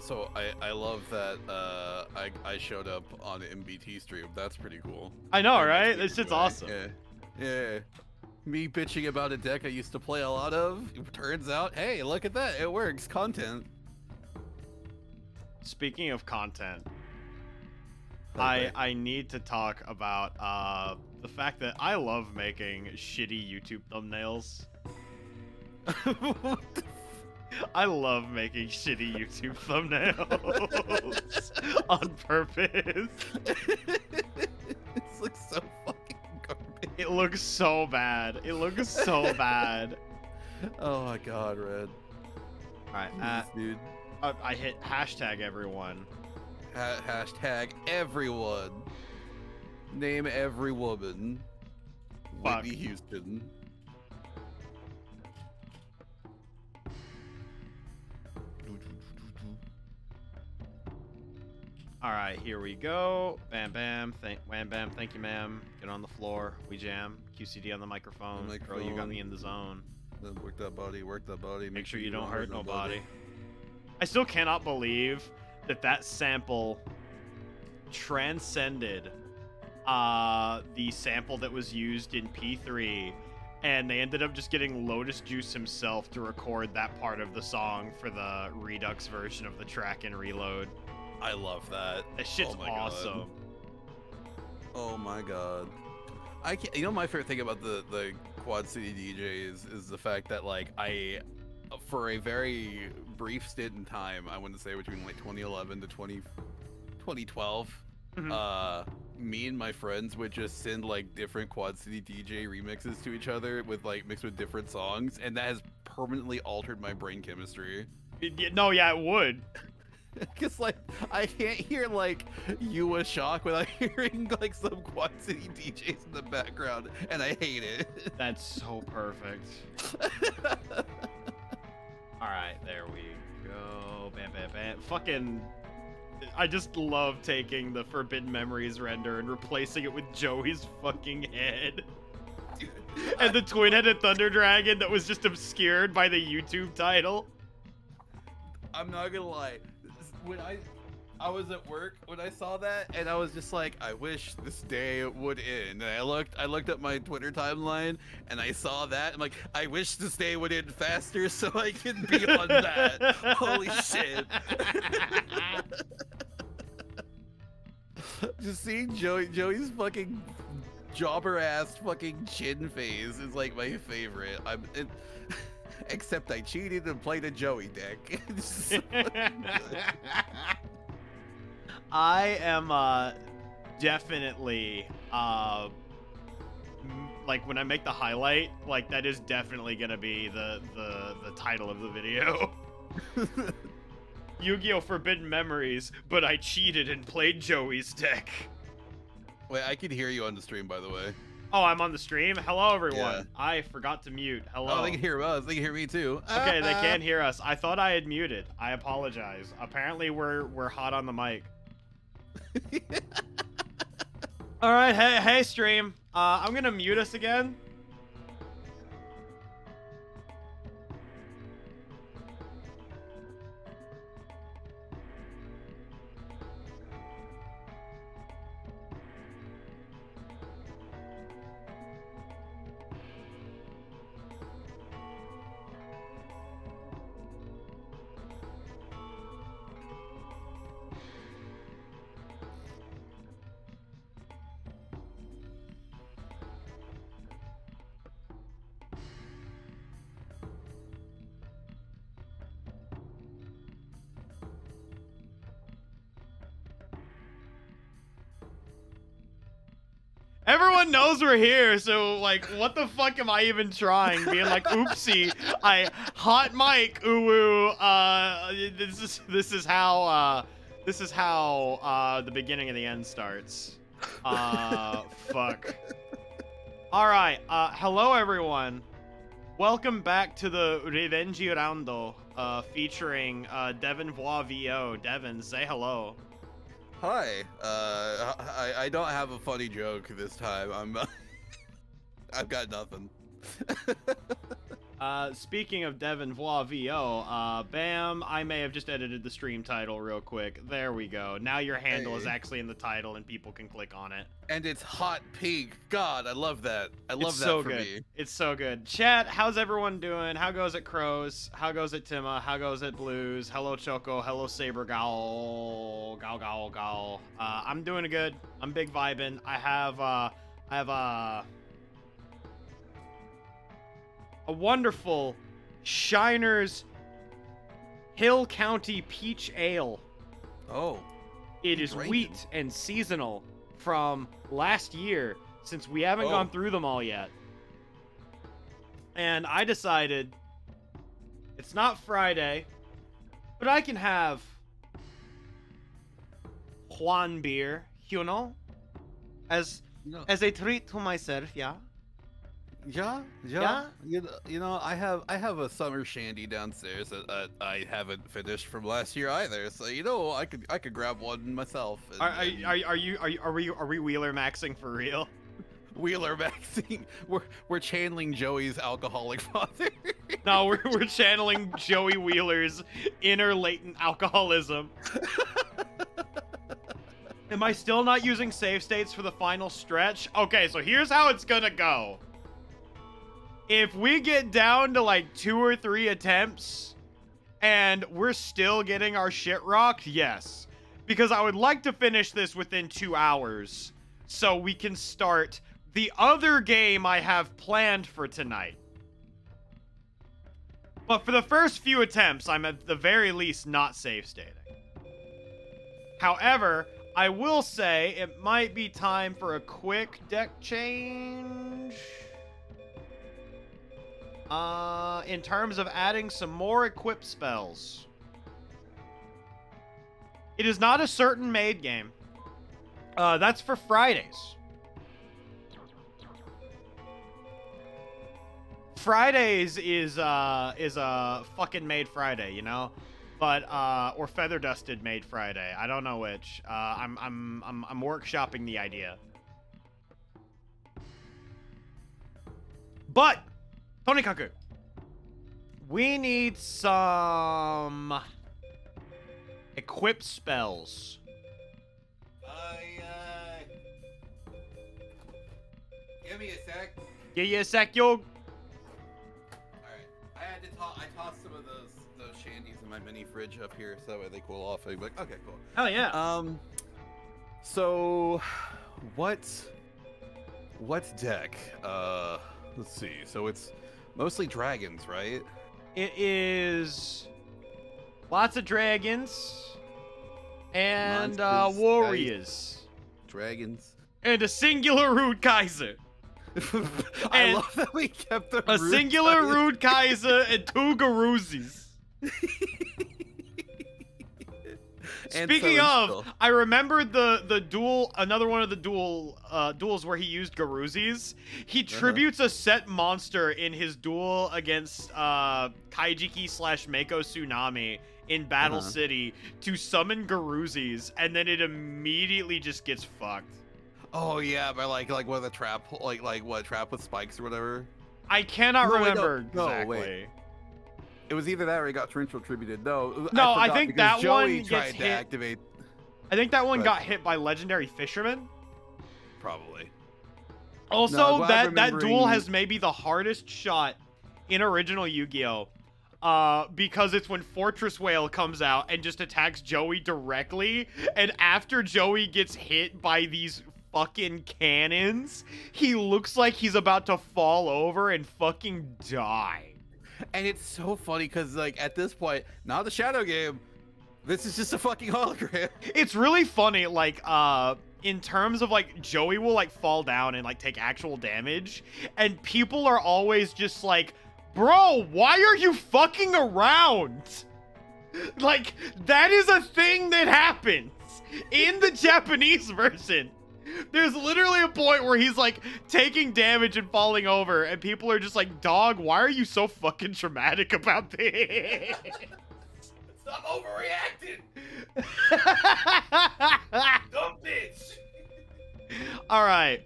Also, I, I love that uh, I, I showed up on MBT stream. That's pretty cool. I know, right? This shit's awesome. Yeah. Yeah. Me bitching about a deck I used to play a lot of. It turns out, hey, look at that. It works. Content. Speaking of content, I I need to talk about uh the fact that I love making shitty YouTube thumbnails. I love making shitty YouTube thumbnails on purpose. this looks so fucking garbage. It looks so bad. It looks so bad. Oh my god, Red. All right, uh, dude. I, I hit hashtag everyone. Ha- hashtag everyone. Name every woman. Fuck. Whitney Houston. All right, here we go. Bam, bam. Thank, wham, bam. Thank you, ma'am. Get on the floor. We jam. QCD on the microphone. The Girl, you got me in the zone. Then work that body, work that body. Make sure you don't hurt nobody. I still cannot believe that that sample transcended uh, the sample that was used in P3, and they ended up just getting Lotus Juice himself to record that part of the song for the Redux version of the track and reload. I love that. That shit's Oh my God. awesome. Oh my god. I can't, you know my favorite thing about the the Quad City DJs is the fact that like I for a very brief stint in time, I want to say between like 2011 to 20 2012, Mhm. uh me and my friends would just send like different Quad City DJ remixes to each other with like mixed with different songs and that has permanently altered my brain chemistry. It- no, yeah, it would. Cause like I can't hear like you a shock without hearing like some Quad City DJs in the background, and I hate it. That's so perfect. All right, there we go. Bam, bam, bam. Fucking. I just love taking the Forbidden Memories render and replacing it with Joey's fucking head. And the twin headed Thunder Dragon that was just obscured by the YouTube title. I'm not gonna lie. When I I was at work when I saw that, and I was just like, I wish this day would end. And I looked, I looked at my Twitter timeline, and I saw that. I'm like, I wish this day would end faster so I can be on that. Holy shit! Just seeing Joey, Joey's fucking jobber ass fucking chin face is like my favorite. I'm. It, Except I cheated and played a Joey deck. It's so fucking good. I am uh definitely uh m- like when I make the highlight, like that is definitely gonna be the the the title of the video. Yu-Gi-Oh! Forbidden Memories, but I cheated and played Joey's deck. Wait, I can hear you on the stream, by the way. Oh, I'm on the stream. Hello, everyone. Yeah. I forgot to mute. Hello. Oh, they can hear us. They can hear me too. okay, they can hear us. I thought I had muted. I apologize. Apparently, we're we're hot on the mic. All right, hey hey stream. Uh, I'm gonna mute us again. Everyone knows we're here, so like, what the fuck am I even trying? Being like, oopsie, I hot mic, ooh, uh, this is this is how uh, this is how uh, the beginning of the end starts. Uh, fuck. All right, uh, hello everyone. Welcome back to the Revenge Rando, uh, featuring uh, Devon Voix VO. Devon, say hello. Hi. Uh, I, I don't have a funny joke this time. I'm. I've got nothing. Uh, speaking of Devon Voix VO, uh, bam, I may have just edited the stream title real quick. There we go. Now your handle is actually in the title and people can click on it. And it's hot pink. God, I love that. I love it's that so for good. me. It's so good. Chat, how's everyone doing? How goes it Crows? How goes it Tima? How goes it Blues? Hello Choco. Hello Saber Gowl. Gowl Gowl Gowl. Uh, I'm doing good. I'm big vibing. I have uh I have uh a wonderful Shiners Hill Country Peach Ale. Oh, It is drinking. wheat and seasonal from last year since we haven't Oh. gone through them all yet. And I decided it's not Friday, but I can have Juan beer, you know, as no. as a treat to myself, yeah. Yeah, yeah. Yeah? You, know, you know, I have I have a summer shandy downstairs that uh, I haven't finished from last year either. So you know, I could I could grab one myself. and- Are, are, and are, are you are you are we are we wheeler maxing for real? Wheeler maxing. We're we're channeling Joey's alcoholic father. No, we're, we're channeling Joey Wheeler's inner latent alcoholism. Am I still not using save states for the final stretch? Okay, so here's how it's gonna go. If we get down to like two or three attempts and we're still getting our shit rocked, yes. Because I would like to finish this within two hours so we can start the other game I have planned for tonight. But for the first few attempts, I'm at the very least not save stating. However, I will say it might be time for a quick deck change. Uh, in terms of adding some more equip spells. It is not a certain made game. Uh, that's for Fridays. Fridays is uh is a fucking made Friday, you know, but uh or feather dusted made Friday. I don't know which. Uh, I'm I'm I'm I'm workshopping the idea. But Tony Kaku, we need some equip spells. Give me a sec. Give you a sec, yo. All right, I had to toss. I tossed some of those those shandies in my mini fridge up here, so that way they cool off. Be like, okay, cool. Hell yeah. Um, so what what deck? Uh, let's see. So it's mostly dragons, right? It is lots of dragons and uh, Monsters, warriors Dragons. and a singular rude Kaiser. I And love that we kept the A root singular title. rude Kaiser and two Garoozis. And Speaking so of, still- I remembered the the duel, another one of the duel uh, duels where he used Garoozis. He Uh-huh. tributes a set monster in his duel against uh, Kajiki slash Mako Tsunami in Battle Uh-huh. City to summon Garoozis, and then it immediately just gets fucked. oh yeah, but like like what the trap like like what trap with spikes or whatever. I cannot No, wait, no. remember No, exactly. wait. It was either that or he got torrential attributed. No, No, I forgot think that Joey one tried gets to hit- activate. I think that one But- got hit by Legendary Fisherman. Probably. Also, No, that that duel has maybe the hardest shot in original Yu-Gi-Oh. Uh, because it's when Fortress Whale comes out and just attacks Joey directly, and after Joey gets hit by these fucking cannons, he looks like he's about to fall over and fucking die. And it's so funny because like at this point, not the shadow game. This is just a fucking hologram. It's really funny, like, uh, in terms of like Joey will like fall down and like take actual damage, and people are always just like, Bro, why are you fucking around? Like, that is a thing that happens in the Japanese version. There's literally a point where he's like taking damage and falling over, and people are just like, "Dog, why are you so fucking dramatic about this?" Stop overreacting. Dumb bitch. All right.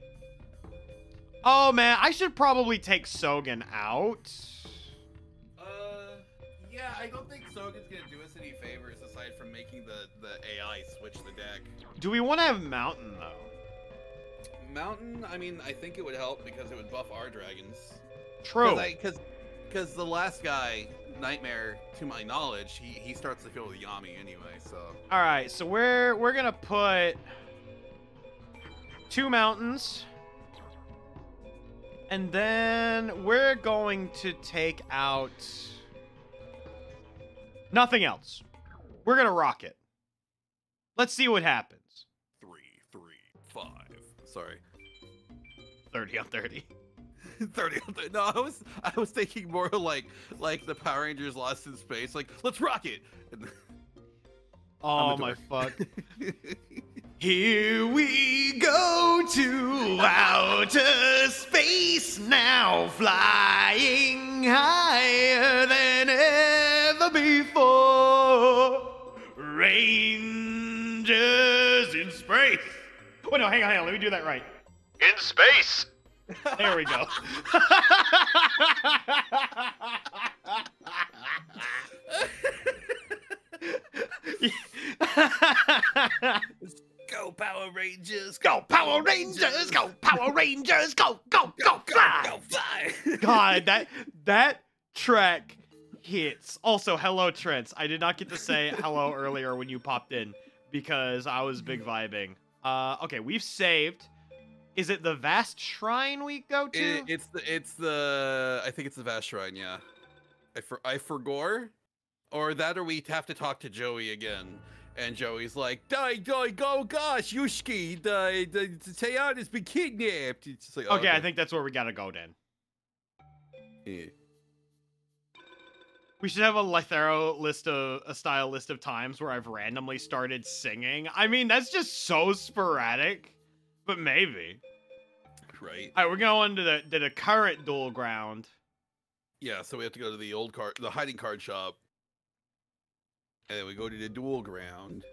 Oh man, I should probably take Sogen out. Uh, yeah, I don't think Sogen's gonna do us any favors aside from making the the AI switch the deck. Do we want to have Mountain though? Mountain, I mean, I think it would help because it would buff our dragons. True. Because because the last guy, Nightmare, to my knowledge, he he starts to feel with Yami anyway. So All right, so we're we're gonna put two mountains, and then we're going to take out nothing else. We're gonna rock it. Let's see what happens. three, three, five. Sorry. Thirty on thirty. 30 on 30. No, I was I was thinking more like like the Power Rangers lost in space. Like, let's rock it. And- Oh my fuck. Here we go to outer space now, flying higher than ever before. Rangers in space. Wait, oh, no, hang on, hang on. Let me do that right. In space. There we go. go Power Rangers. Go Power Rangers! Go Power Rangers! Go go go fly! Go go fly. God, that that track hits. Also, hello Trent. I did not get to say hello earlier when you popped in because I was big vibing. Uh, okay, we've saved. Is it the vast shrine we go to? It, it's the it's the I think it's the Vast Shrine, yeah. I for I forgore, or that, or we have to talk to Joey again. And Joey's like, "Die, die, go, gosh, Yushki, the the, the has been kidnapped." Like, oh, okay, I think that's where we gotta go then. Yeah. We should have a Lethero list of a style list of times where I've randomly started singing. I mean, that's just so sporadic, but maybe. right. All right, we're going to the to the current duel ground. Yeah, so we have to go to the old card, the hiding card shop, and then we go to the duel ground,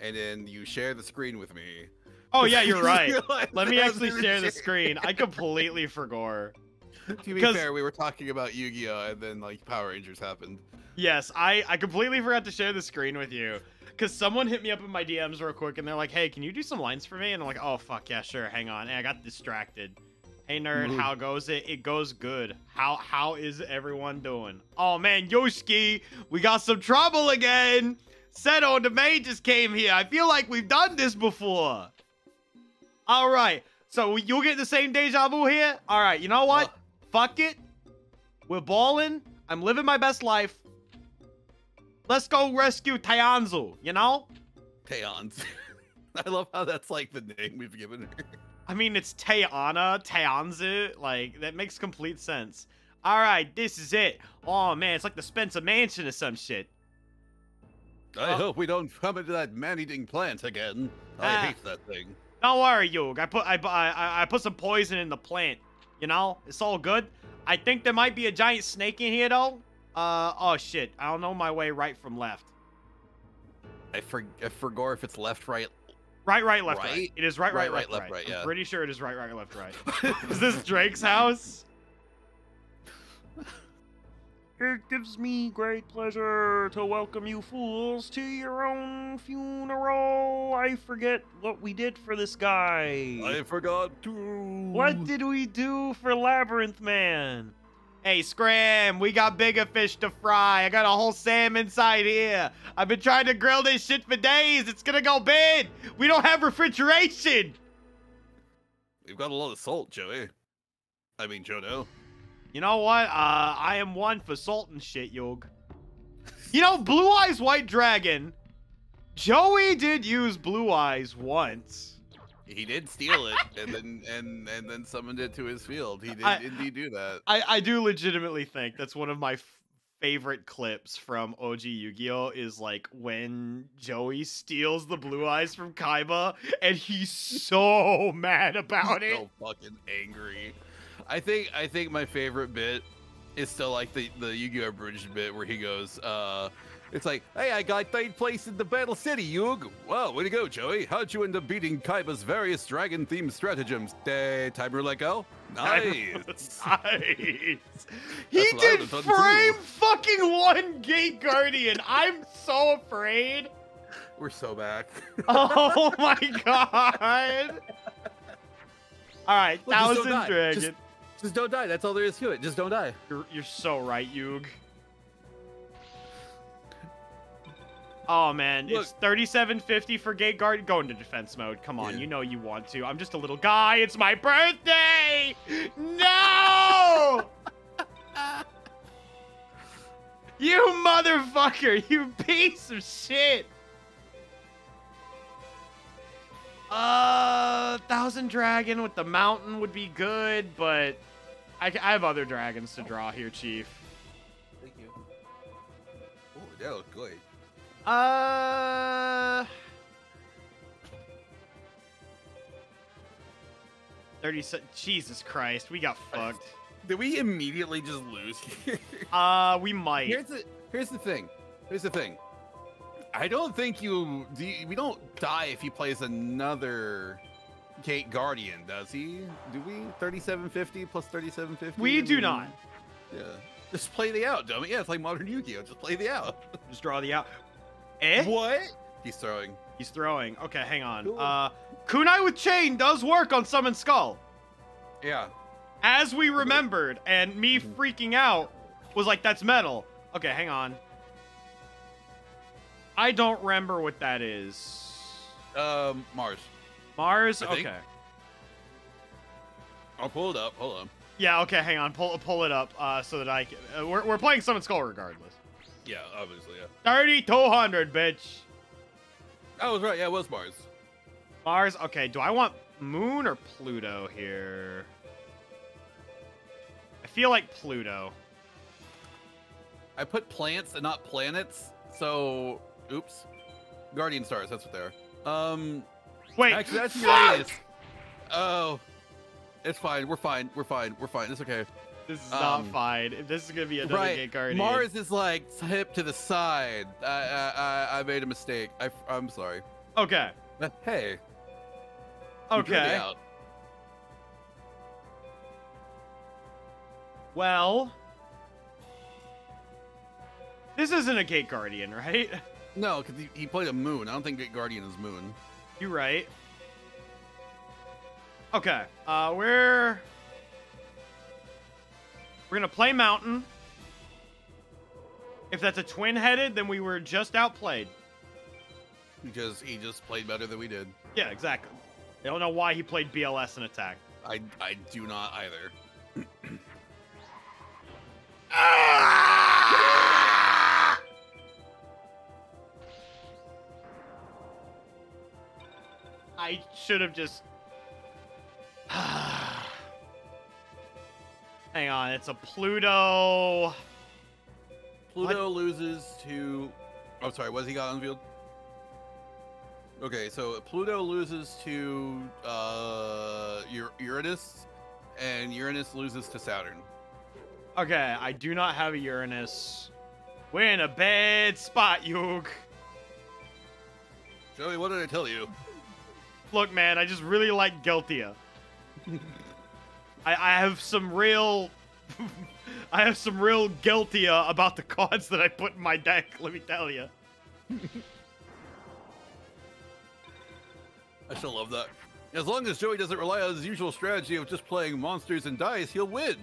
and then you share the screen with me. Oh yeah, you're right. Let me actually share the screen. I completely forgot. To be fair, we were talking about Yu-Gi-Oh, and then like Power Rangers happened. Yes, I I completely forgot to share the screen with you because someone hit me up in my DMs real quick and they're like, "Hey, can you do some lines for me?" And I'm like, "Oh fuck yeah, sure. Hang on." And I got distracted. Hey nerd, Mhm. how goes it? It goes good. How how is everyone doing? Oh man, Yoshiki, we got some trouble again. Seto the maid just came here. I feel like we've done this before. All right, so you'll get the same deja vu here. All right, you know what? Fuck it. We're balling. I'm living my best life. Let's go rescue Tayanzu, you know? Taeons. I love how that's like the name we've given her. I mean, it's Tayana, Tayanzu. Like, that makes complete sense. All right, this is it. Oh, man, it's like the Spencer Mansion or some shit. I Oh. hope we don't come into that man-eating plant again. I Ah. hate that thing. Don't worry, Yug. I put I, I I put some poison in the plant. You know, it's all good. I think there might be a giant snake in here though. Uh oh shit. I don't know my way right from left. I for I forgot if it's left, right. Right, right, left, right. Right? It is right, right, Right, left, right, right. I'm yeah. pretty sure it is right, right, left, right. Is this Drake's house? It gives me great pleasure to welcome you fools to your own funeral. I forget what we did for this guy. I forgot to. What did we do for Labyrinth Man? Hey, Scram, we got bigger fish to fry. I got a whole salmon inside here. I've been trying to grill this shit for days. It's gonna go bad. We don't have refrigeration. We've got a lot of salt, Joey. I mean, Jono. You know what? Uh, I am one for salt and shit, Yog. You know, Blue Eyes White Dragon. Joey did use Blue Eyes once. He did steal it, and then and and then summoned it to his field. He did I- indeed do that. I, I do legitimately think that's one of my f- favorite clips from OG Yu-Gi-Oh! is like when Joey steals the blue eyes from Kaiba and he's so mad about it. so fucking angry. I think I think my favorite bit is still like the the Yu-Gi-Oh! Bridge bit where he goes, uh, It's like, hey, I got third place in the Battle City, Yug. Wow, way to go, Joey. How'd you end up beating Kaiba's various dragon-themed stratagems? Uh, timer let go? Nice. nice. He That's what I did frame too. fucking one gate guardian. I'm so afraid. We're so back. Oh my god. All right, Look, thousand dragon. Just- Just don't die. That's all there is to it. Just don't die. You're, you're so right, Yug. Oh man, Look. it's 3750 for gate guard. Go into defense mode. Come on, Yeah. you know you want to. I'm just a little guy. It's my birthday. No! you motherfucker! You piece of shit! Uh, thousand dragon with the mountain would be good, but I, I have other dragons to draw here, Chief. Thank you. Oh, that looks good. Uh. 30 se- Jesus Christ, we got fucked. Did we immediately just lose here? Uh, we might. Here's the here's the thing. Here's the thing. I don't think you, do you- we don't die if he plays another Gate Guardian, does he? Do we? 3750 plus 3750? We do not. Yeah. Just play the out, dummy. Yeah, it's like modern Yu-Gi-Oh. Just play the out. Just draw the out. Eh? What? He's throwing. He's throwing. Okay, hang on. Cool. Uh, Kunai with Chain does work on Summon Skull. Yeah. As we remembered, and me Mhm. freaking out was like, that's metal. Okay, hang on. I don't remember what that is. Um, Mars. Mars? I think. Okay. I'll pull it up. Hold on. Yeah, okay, hang on. Pull pull it up uh, so that I can. Uh, we're, we're playing Summon Skull regardless. Yeah, obviously, yeah. 3200, bitch. I was right. Yeah, it was Mars. Mars. Okay, do I want Moon or Pluto here? I feel like Pluto. I put plants and not planets, so oops. Guardian stars, that's what they are. Um Wait, actually that's fuck! Uranus. Oh. It's fine, we're fine, we're fine, we're fine, it's okay. This is not Um, fine. If this is gonna be another right. gate guardian. Mars is like hip to the side. I I I, I made a mistake. I I'm sorry. Okay. Uh, Hey. you drew me Okay. Well, this isn't a gate guardian, right? No, because he, he played a moon. I don't think Great Guardian is moon. You right. Okay. Uh, we're we're gonna play mountain. If that's a twin-headed, then we were just outplayed. Because he just played better than we did. Yeah, exactly. I don't know why he played BLS and attack. I I do not either. I should have just. Hang on, it's a Pluto. Pluto loses to. Oh, sorry. What has he got on the field? Okay, so Pluto loses to uh, Ur- Uranus, and Uranus loses to Saturn. Okay, I do not have a Uranus. We're in a bad spot, Yug. Joey, what did I tell you? Look, man, I just really like Geltia. I, I have some real. I have some real Geltia about the cards that I put in my deck, let me tell you. I still love that. As long as Joey doesn't rely on his usual strategy of just playing monsters and dice, he'll win.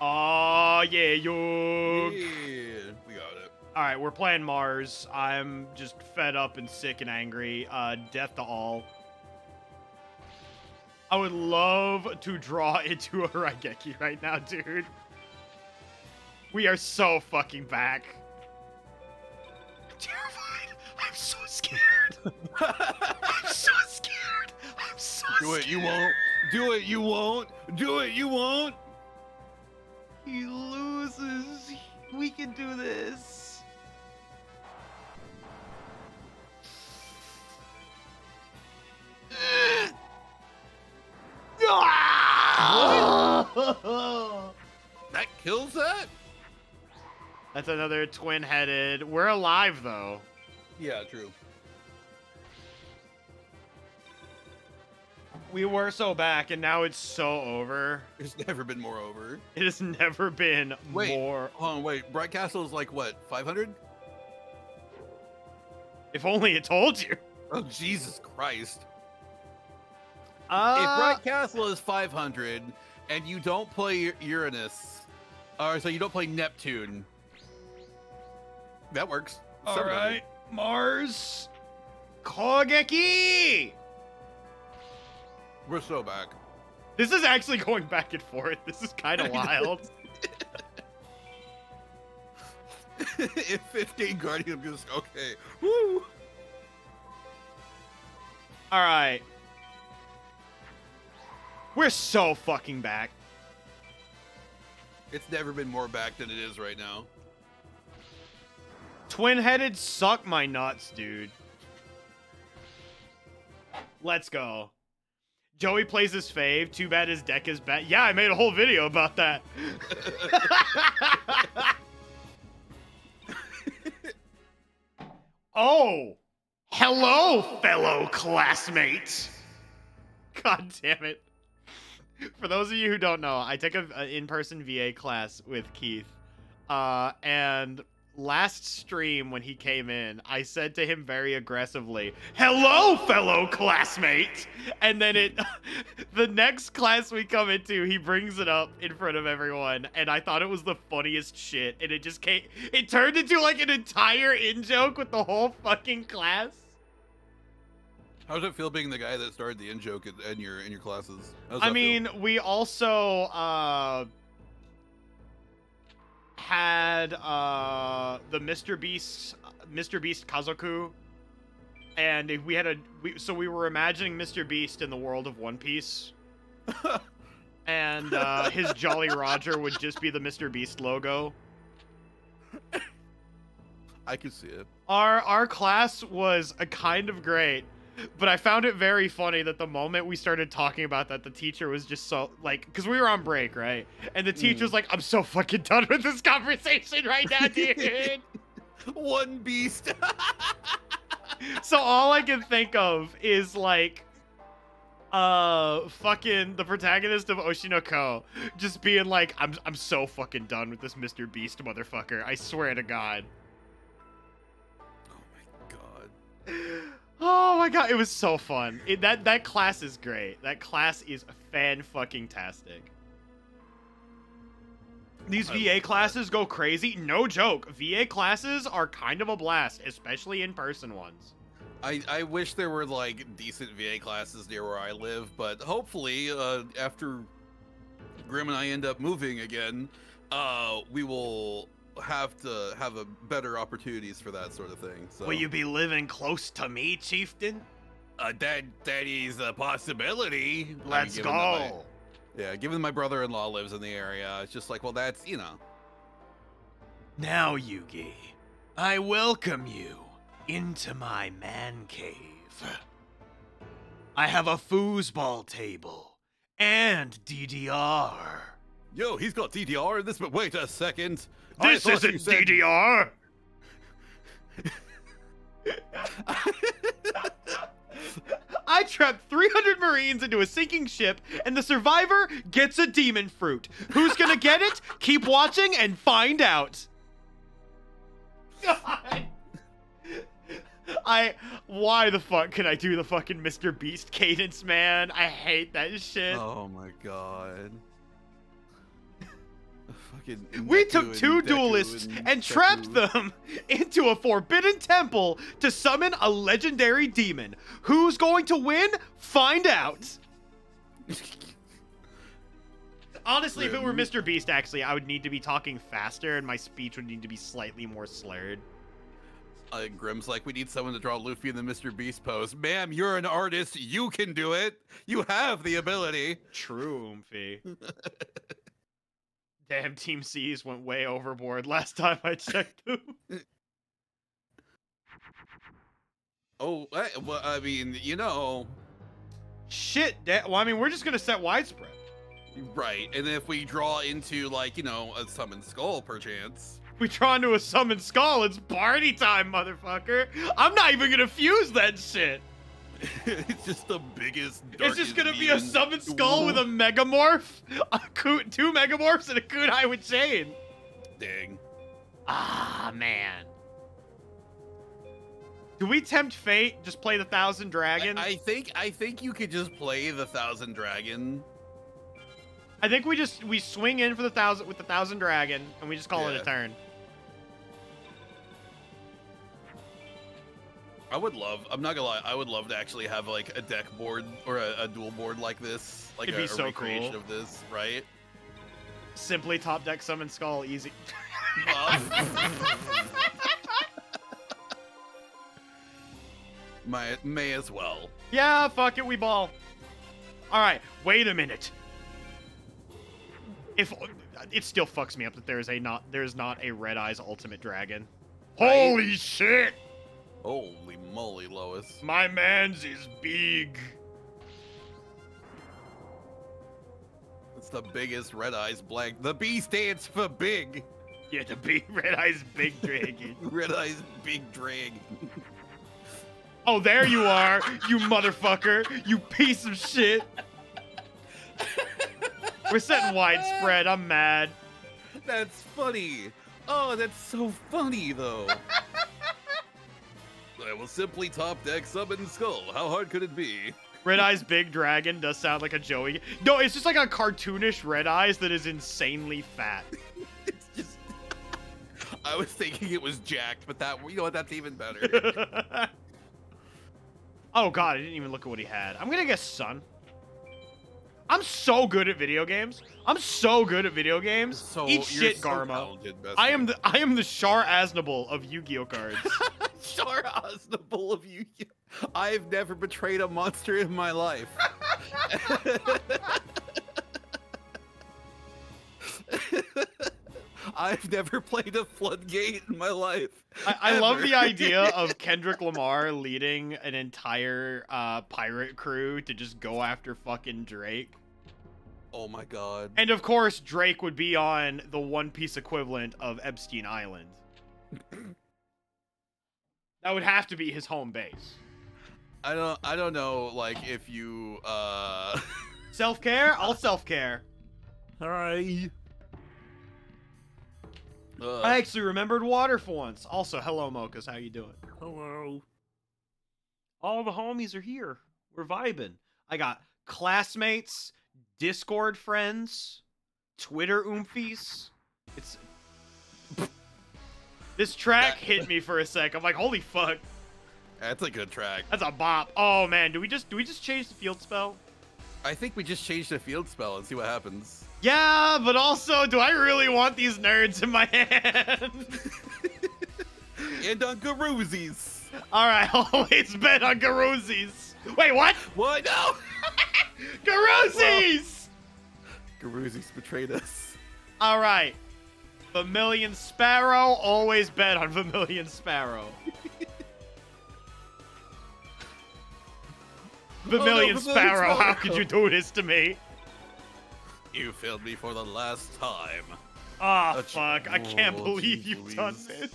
Oh, yeah, Yug. Yeah, we got it. All right, we're playing Mars. I'm just fed up and sick and angry. Uh, death to all. I would love to draw into a Raigeki right now, dude. We are so fucking back. I'm terrified. I'm so scared. I'm so scared. I'm so scared! Do it, you won't. Do it, you won't. Do it, you won't. He loses. We can do this. That kills that? That's another twin-headed. We're alive though. Yeah, true. We were so back, and now it's so over. There's never been more over. It has never been Wait. more. Hold on, wait. Bright Castle is like what? 500? If only it told you. Oh Jesus Christ! Uh, if Bright Castle is 500 and you don't play Uranus, or so you don't play Neptune, that works. all 700. right, Mars. Kogeki. We're so back. This is actually going back and forth. This is kind of wild. if 15 Guardian goes okay. Woo! All right. We're so fucking back. It's never been more back than it is right now. Twin-headed suck my nuts, dude. Let's go. Joey plays his fave. Too bad his deck is bad. Yeah, I made a whole video about that. oh, hello, fellow classmates. God damn it. For those of you who don't know, I took a, in-person VA class with Keith, uh, and last stream when he came in, I said to him very aggressively, "Hello, fellow classmate," and then it, the next class we come into, he brings it up in front of everyone, and I thought it was the funniest shit, and it just came, it turned into like an entire in joke with the whole fucking class. How does it feel being the guy that started the in joke in, your in your classes? I that feel? mean, we also uh had uh the Mr. Beast Mr. Beast Kazoku and we had a we, so we were imagining Mr. Beast in the world of One Piece and uh his Jolly Roger would just be the Mr. Beast logo. I could see it. Our our class was a kind of great, but I found it very funny that the moment we started talking about that, the teacher was just so like, because we were on break, right? And the teacher's like, "I'm so fucking done with this conversation right now, dude." One beast. so all I can think of is like, uh, fucking the protagonist of Oshi no Ko just being like, "I'm I'm so fucking done with this Mr. Beast motherfucker. I swear to God." oh my god. Oh my god, it was so fun. It, that that class is great. That class is fan fucking tastic. These VA classes go crazy. No joke. VA classes are kind of a blast, especially in person ones. I, I wish there were like decent VA classes near where I live, but hopefully, uh, after Grim and I end up moving again, uh, we will have to have a better opportunities for that sort of thing. So Will you be living close to me, chieftain? Uh, that that is a possibility. Let's given that my- go. yeah, given my brother-in-law lives in the area, it's just like, well, that's you know. Now, Yugi, I welcome you into my man cave. I have a foosball table and DDR. Yo, he's got DDR in this, but wait a second. I This isn't said- DDR. I trapped 300 Marines into a sinking ship, and the survivor gets a demon fruit. Who's gonna get it? Keep watching and find out. God. I. Why the fuck can I do the fucking Mr. Beast cadence, man? I hate that shit. Oh my god. Fucking We Neku took two duelists and and trapped them into a forbidden temple to summon a legendary demon. Who's going to win? Find out. Honestly, if it were Mr. Beast, actually, I would need to be talking faster and my speech would need to be slightly more slurred. Uh, Grim's like, we need someone to draw Luffy in the Mr. Beast pose. Ma'am, you're an artist. You can do it. You have the ability. True, Oomphy. Damn, Team C's went way overboard last time I checked. Oh, I, well, I mean, you know, Shit, da- well, I mean, we're just gonna set widespread. right. And if we draw into, like, you know, a summon skull, perchance. We draw into a summon skull. It's party time, motherfucker. I'm not even gonna fuse that shit. it's just the biggest. It's just gonna be a summon skull with a megamorph, a ku- two megamorphs, and a kunai with chain. Dang. Ah, man. Do we tempt fate? Just play the thousand dragon? I, I think I think you could just play the thousand dragon. I think we just we swing in for the thousand with the thousand dragon, and we just call it a turn. I would love. I'm not gonna lie. I would love to actually have like a deck board or a, a duel board like this, like It'd a, be a so recreation cool. of this, right? Simply top deck summon skull, easy. My may as well. yeah, fuck it, we ball. All right, wait a minute. If it still fucks me up that there is a not there is not a Red Eyes Ultimate Dragon. Right? Holy shit! Holy moly, Lois. My man's is big. It's the biggest red eyes blank. The B stands for big. Yeah, the B Red Eyes Big Dragon. Red eyes big drag. oh, there you are, you motherfucker, you piece of shit. We're setting widespread. I'm mad. That's funny. Oh, that's so funny though. I will simply top deck summon skull. How hard could it be? Red Eyes Big Dragon does sound like a Joey. No, it's just like a cartoonish Red Eyes that is insanely fat. It's just. I was thinking it was jacked, but that you know what? That's even better. oh god, I didn't even look at what he had. I'm gonna guess Sun. I'm so good at video games. I'm so good at video games. so Eat you're shit, so Garma. talented, I am the I am the Char Aznable of Yu-Gi-Oh cards. Char Aznable of you. I've never betrayed a monster in my life. I've never played a floodgate in my life. I, I love the idea of Kendrick Lamar leading an entire uh, pirate crew to just go after fucking Drake. Oh my god. And of course, Drake would be on the One Piece equivalent of Epstein Island. that would have to be his home base. I don't I don't know like if you uh Self care? I'll self care. Hi. Uh, I actually remembered water for once. Also, hello, Mochas. How you doing? hello. All the homies are here. We're vibing. I got classmates, Discord friends, Twitter oomfies. It's this track hit me for a sec. I'm like, holy fuck, That's a good track. that's a bop. Oh man, do we just do we just change the field spell? I think we just change the field spell and see what happens. Yeah, but also, do I really want these nerds in my hand? and on Garoozis. All right, always bet on Garoozis. Wait, what? What? No! Garoozis! Garuzis betrayed us. All right. Vermilion Sparrow, always bet on Vermilion Sparrow. Vermilion Vermilion Sparrow, how could you do this to me? You failed me for the last time. Ah, That's- fuck. I can't oh, believe geez you've done this.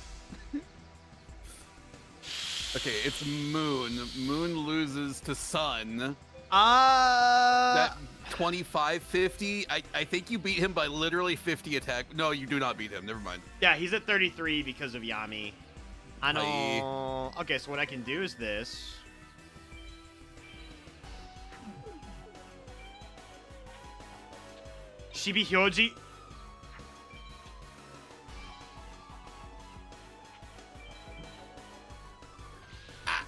Okay, it's Moon. Moon loses to Sun. Ah. That 25-50. I, I think you beat him by literally 50 attack. No, you do not beat him. Never mind. yeah, he's at 33 because of Yami. I know. Okay, so what I can do is this. Shubi Hyoji.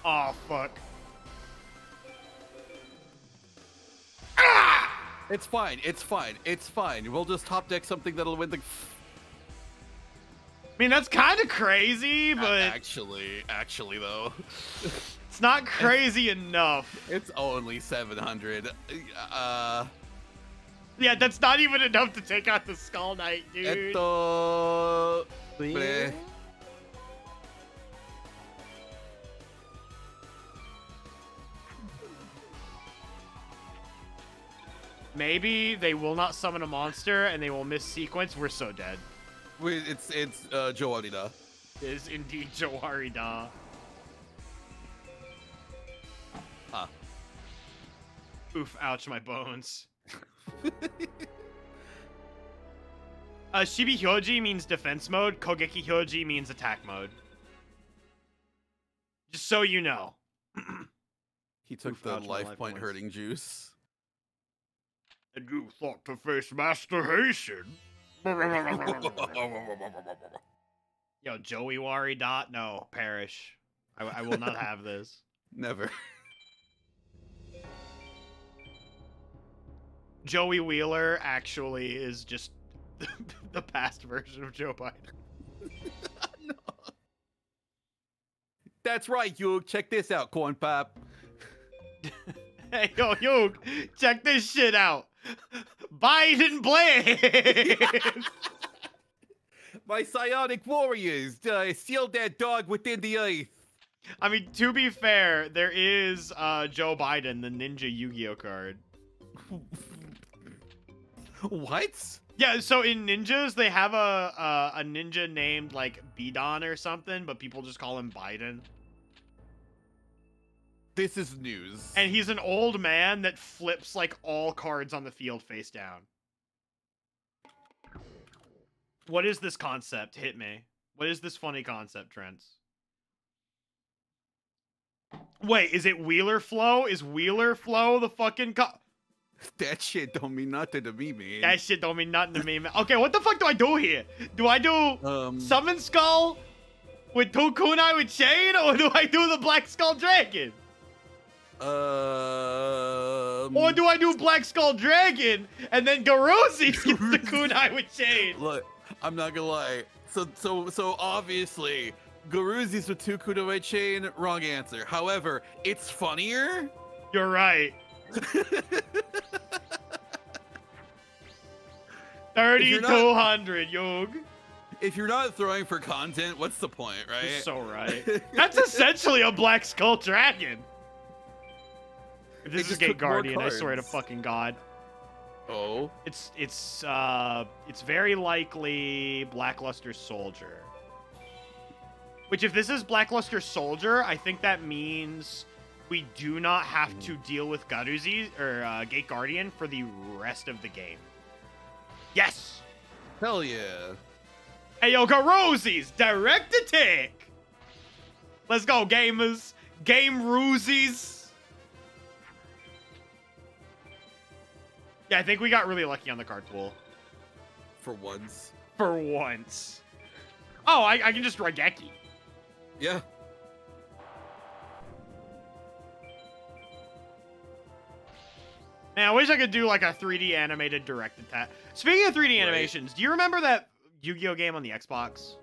Oh, fuck. It's fine. It's fine. It's fine. We'll just top deck something that'll win the. I mean, that's kind of crazy, but actually, actually though, it's not crazy enough. it's only 700. Uh, Yeah, that's not even enough to take out the Skull Knight, dude. esto. Maybe they will not summon a monster and they will miss sequence. We're so dead. Wait, it's it's uh, Joe Arida. Is indeed Johari Da. Huh. Oof, ouch, my bones. uh, Shubi Hyoji means defense mode, Kogeki Hyoji means attack mode. Just so you know. He took Oof, the ouch, life life point points. hurting juice. And you thought to face Master Heishin? Yo, Joey Wari dot? No, perish. I, I will not have this. Never. Joey Wheeler actually is just the past version of Joe Biden. no. That's right, you. Check this out, corn pop. Hey, yo, yo, check this shit out. Biden Blade. My psionic warriors uh, sealed that dog within the earth. I mean, to be fair, there is uh, Joe Biden, the Ninja Yu-Gi-Oh card. What? Yeah, so in ninjas, they have a a, a ninja named like Bidon or something, but people just call him Biden. This is news. And he's an old man that flips like all cards on the field face down. What is this concept? Hit me. What is this funny concept, Trent? Wait, is it Wheeler Flow? Is Wheeler Flow the fucking co- that shit don't mean nothing to me, man. That shit don't mean nothing to me, man. Okay, what the fuck do I do here? Do I do um, Summon Skull with two kunai with chain, or do I do the Black Skull Dragon? Um, Or do I do Black Skull Dragon and then Garoozis gets the kunai with chain? Look, I'm not gonna lie. So, so, so obviously, Garoozis with two Kudaway chain. Wrong answer. However, it's funnier. You're right. you're not- 3200, Yog. if you're not throwing for content, what's the point, You're right? so right. That's essentially a Black Skull Dragon. If this is Gate Guardian, I swear to fucking God. oh, It's it's uh it's very likely Blackluster Soldier. Which if this is Blackluster Soldier, I think that means we do not have to deal with Garoozis or uh, Gate Guardian for the rest of the game. Yes. hell yeah! Hey yo, Garoozis' direct attack. Let's go, gamers. Game Ruzies. Yeah, I think we got really lucky on the card pool. For once, For once. Oh, I, I can just Raigeki. yeah. Man, I wish I could do like a 3D animated direct attack. Speaking of 3D Right. animations, do you remember that Yu-Gi-Oh game on the Xbox?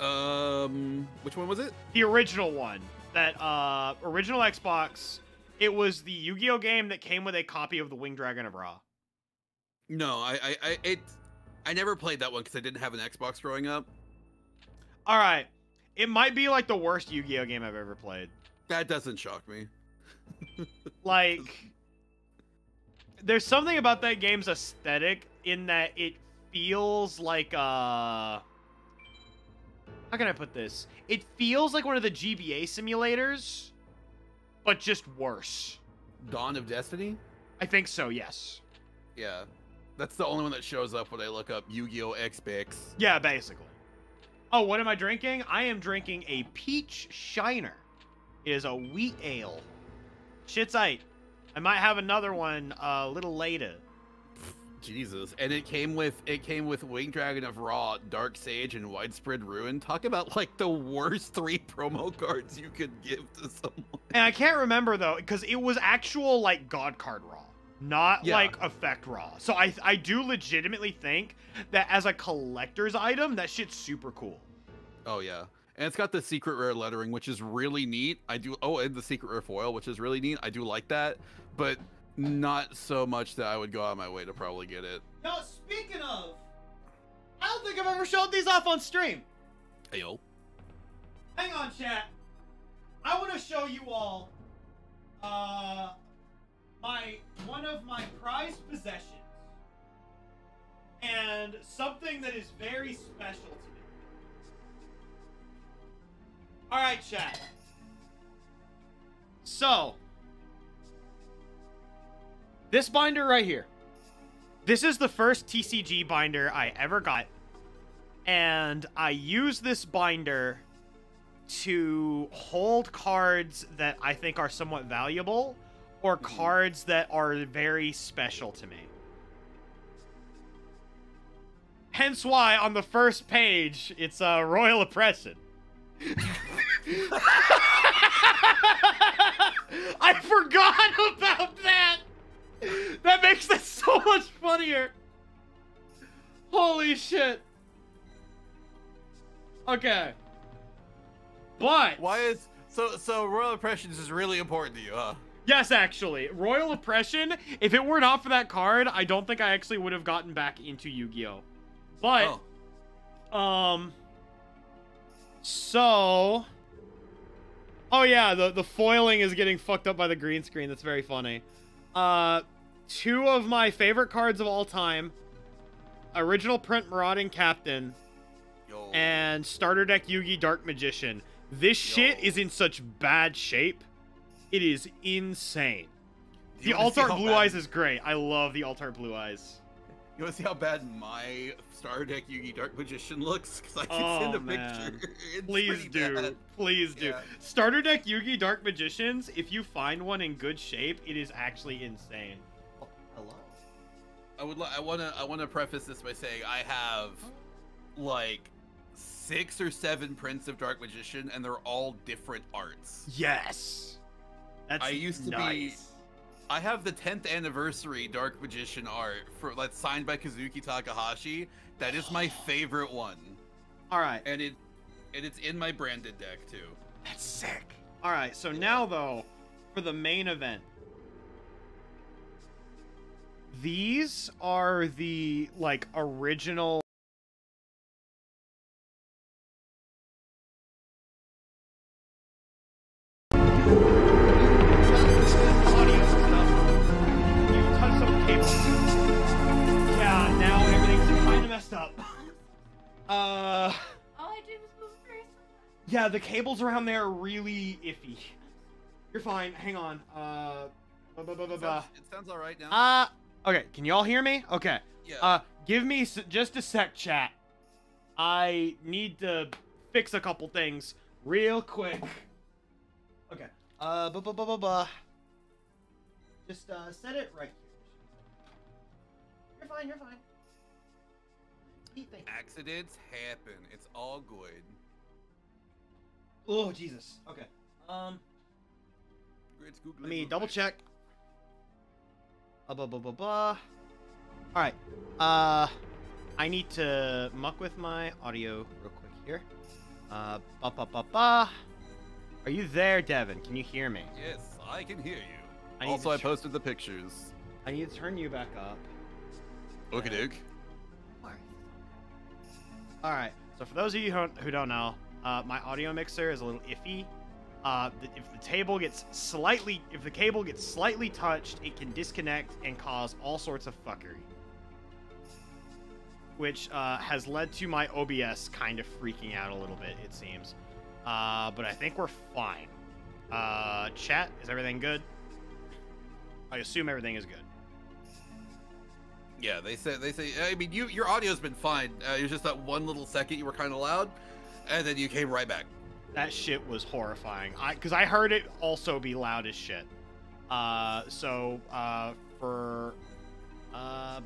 Um, which one was it? The original one. That uh original Xbox. It was the Yu-Gi-Oh game that came with a copy of the Winged Dragon of Ra. No, I, I, I it, I never played that one because I didn't have an Xbox growing up. All right. It might be like the worst Yu-Gi-Oh game I've ever played. That doesn't shock me. Like there's something about that game's aesthetic in that it feels like uh how can I put this? It feels like one of the GBA simulators, but just worse. Dawn of Destiny. I think so, yes. Yeah, that's the only one that shows up when I look up Yu-Gi-Oh! Xbox. Yeah, basically. Oh, what am I drinking? I am drinking a peach shiner. It is a wheat ale. Shit's aight. I might have another one uh, a little later. Jesus, and it came with it came with Wing Dragon of Ra, Dark Sage, and Widespread Ruin. Talk about like the worst three promo cards you could give to someone. And I can't remember though, because it was actual like God card Ra, not Yeah. like effect Ra. So I I do legitimately think that as a collector's item, that shit's super cool. Oh yeah, and it's got the secret rare lettering, which is really neat. I do. Oh, and the secret rare foil, which is really neat. I do like that, but not so much that I would go out of my way to probably get it. Now, speaking of, I don't think I've ever showed these off on stream. Ayo. Hang on, chat. I want to show you all uh my one of my prized possessions. and something that is very special to me. All right, chat. So, this binder right here. This is the first TCG binder I ever got. And I use this binder to hold cards that I think are somewhat valuable or Mhm. cards that are very special to me. Hence why on the first page it's a uh, royal oppression. I forgot about that. That makes this so much funnier. Holy shit. Okay. But Why is so so royal oppressions is really important to you, huh? Yes, actually, Royal Oppression. If it were not for that card, I don't think I actually would have gotten back into Yu-Gi-Oh. But oh. Um. So. Oh yeah, the the foiling is getting fucked up by the green screen. That's very funny. Uh, two of my favorite cards of all time: original print Marauding Captain Yo. and starter deck Yugi Dark Magician. This shit is in such bad shape. It is insane. The you wanna alt art blue bad- eyes is great. I love the alt art blue eyes. You want to see how bad my Star Deck Yugi Dark Magician looks? Because I can Oh, send a man. picture. It's Please do. bad. Please do. Yeah. Starter deck Yugi Dark Magicians, if you find one in good shape, it is actually insane. Hello. I would. I wanna. I wanna preface this by saying I have like six or seven prints of Dark Magician, and they're all different arts. Yes. That's I used to be- I have the 10th anniversary Dark Magician art for that's signed by Kazuki Takahashi. That is my favorite one, All right. and it and it's in my branded deck too. That's sick. All right. So now though, for the main event. These are the like original Uh, All I did was move very yeah, the cables around there are really iffy. You're fine. Hang on. Uh, It sounds, it sounds all right now. uh, okay. Can y'all hear me? Okay. yeah. Uh, give me s- just a sec, chat. I need to fix a couple things real quick. Okay. Uh. Just uh, set it right here. You're fine. You're fine. Eat things. Accidents happen. It's all good. Oh Jesus. Okay. Um, It's Google let me double check. Uh, bu- bu- bu- bu. All right. Uh, I need to muck with my audio real quick here. Uh, ba ba ba ba. Are you there, Devon? Can you hear me? Yes, I can hear you. I also, I posted the pictures. I need to turn you back up. Okay, Duke. All right. So for those of you who don't, know, uh, my audio mixer is a little iffy. Uh, if the table gets slightly, if the cable gets slightly touched, it can disconnect and cause all sorts of fuckery. Which uh, has led to my OBS kind of freaking out a little bit, it seems. Uh, but I think we're fine. Uh, chat, is everything good? I assume everything is good. Yeah, they say they say. I mean, you your audio's been fine. Uh, it was just that one little second you were kind of loud, and then you came right back. That shit was horrifying. I because I heard it also be loud as shit. Uh, so uh, for uh,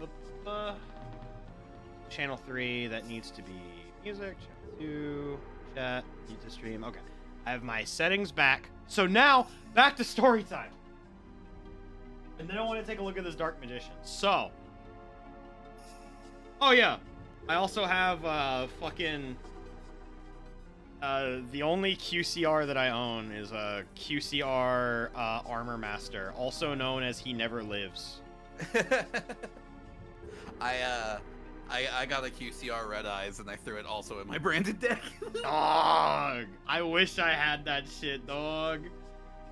channel three, that needs to be music. Channel two, chat, need to stream. Okay, I have my settings back. So now back to story time. And then I want to take a look at this Dark Magician. So, oh yeah, I also have uh fucking uh, the only QCR that I own is a QCR uh, Armor Master, also known as He Never Lives. I uh, I I got a QCR Red Eyes, and I threw it also in my branded deck. Dog! I wish I had that shit, dog.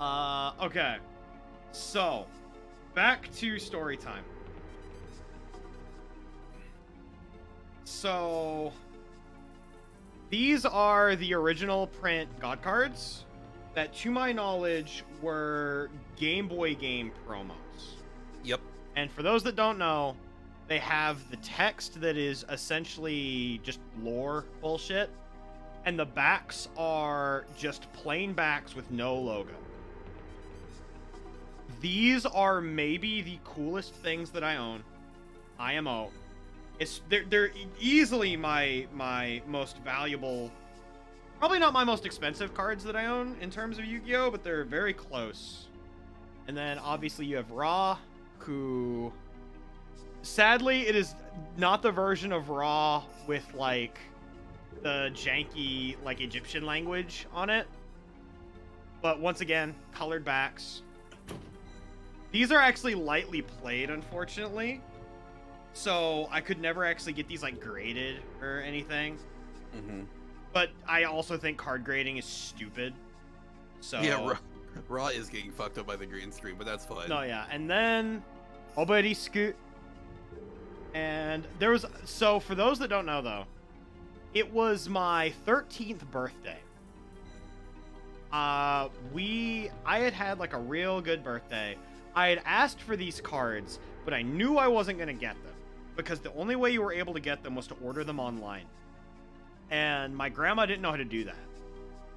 Uh, okay. So, back to story time. So these are the original print God cards that, to my knowledge, were Game Boy game promos. Yep. And for those that don't know, they have the text that is essentially just lore bullshit, and the backs are just plain backs with no logo. These are maybe the coolest things that I own. IMO. It's they're they're easily my my most valuable. Probably not my most expensive cards that I own in terms of Yu-Gi-Oh, but they're very close. And then obviously you have Ra, who sadly it is not the version of Ra with like the janky like Egyptian language on it. But once again, colored backs. These are actually lightly played, unfortunately. So I could never actually get these like graded or anything. Mm-hmm. But I also think card grading is stupid. So Yeah, Ra, Ra is getting fucked up by the green screen, but that's fine. No, yeah, and then Obedi Scoot. And there was so for those that don't know though, it was my 13th birthday. Uh, we I had had like a real good birthday. I had asked for these cards, but I knew I wasn't gonna get them because the only way you were able to get them was to order them online. And my grandma didn't know how to do that.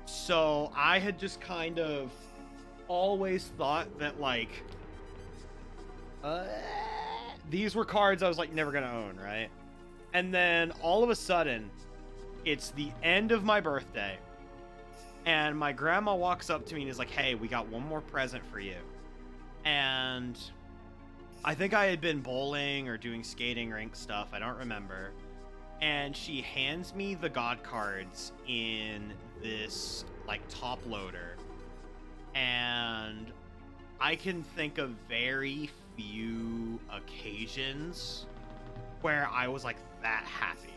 So I had just kind of always thought that like uh, these were cards I was like never gonna own, right? And then all of a sudden, it's the end of my birthday, and my grandma walks up to me and is like, "Hey, we got one more present for you." And I think I had been bowling or doing skating rink stuff. I don't remember. And she hands me the god cards in this like top loader. And I can think of very few occasions where I was like that happy.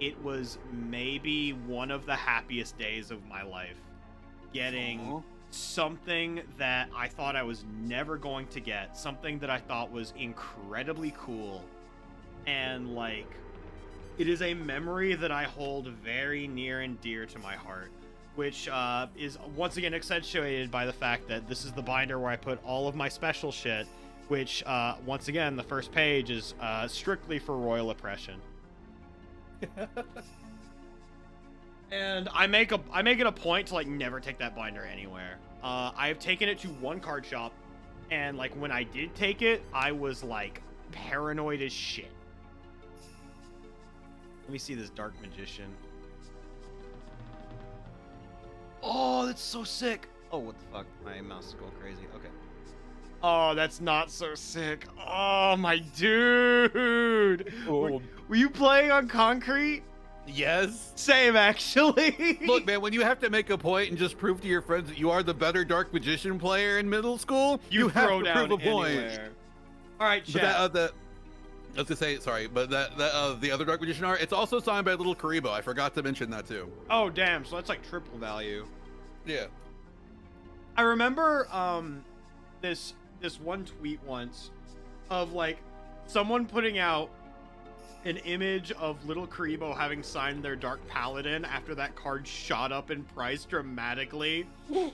It was maybe one of the happiest days of my life. Getting Aw. Something that I thought I was never going to get, something that I thought was incredibly cool. And like it is a memory that I hold very near and dear to my heart, which uh, is once again accentuated by the fact that this is the binder where I put all of my special shit, which uh, once again the first page is uh, strictly for royal oppression. and I make a I make it a point to like never take that binder anywhere. Uh, I have taken it to one card shop, and like when I did take it, I was like paranoid as shit. Let me see this Dark Magician. Oh, that's so sick. Oh, what the fuck? My mouse is going crazy. Okay. Oh, that's not so sick. Oh, my dude. Were, were you playing on concrete? Yes. Same, actually. Look, man, when you have to make a point and just prove to your friends that you are the better Dark Magician player in middle school, you, have throw to prove a point. anywhere. All right, But that, uh, the, I was gonna say, sorry, but that, that uh, the other Dark Magician art, it's also signed by Little Kuriboh. I forgot to mention that too. oh, damn. So that's like triple value. Yeah. I remember um this this one tweet once of like someone putting out an image of little Kuriboh having signed their Dark Paladin after that card shot up in price dramatically.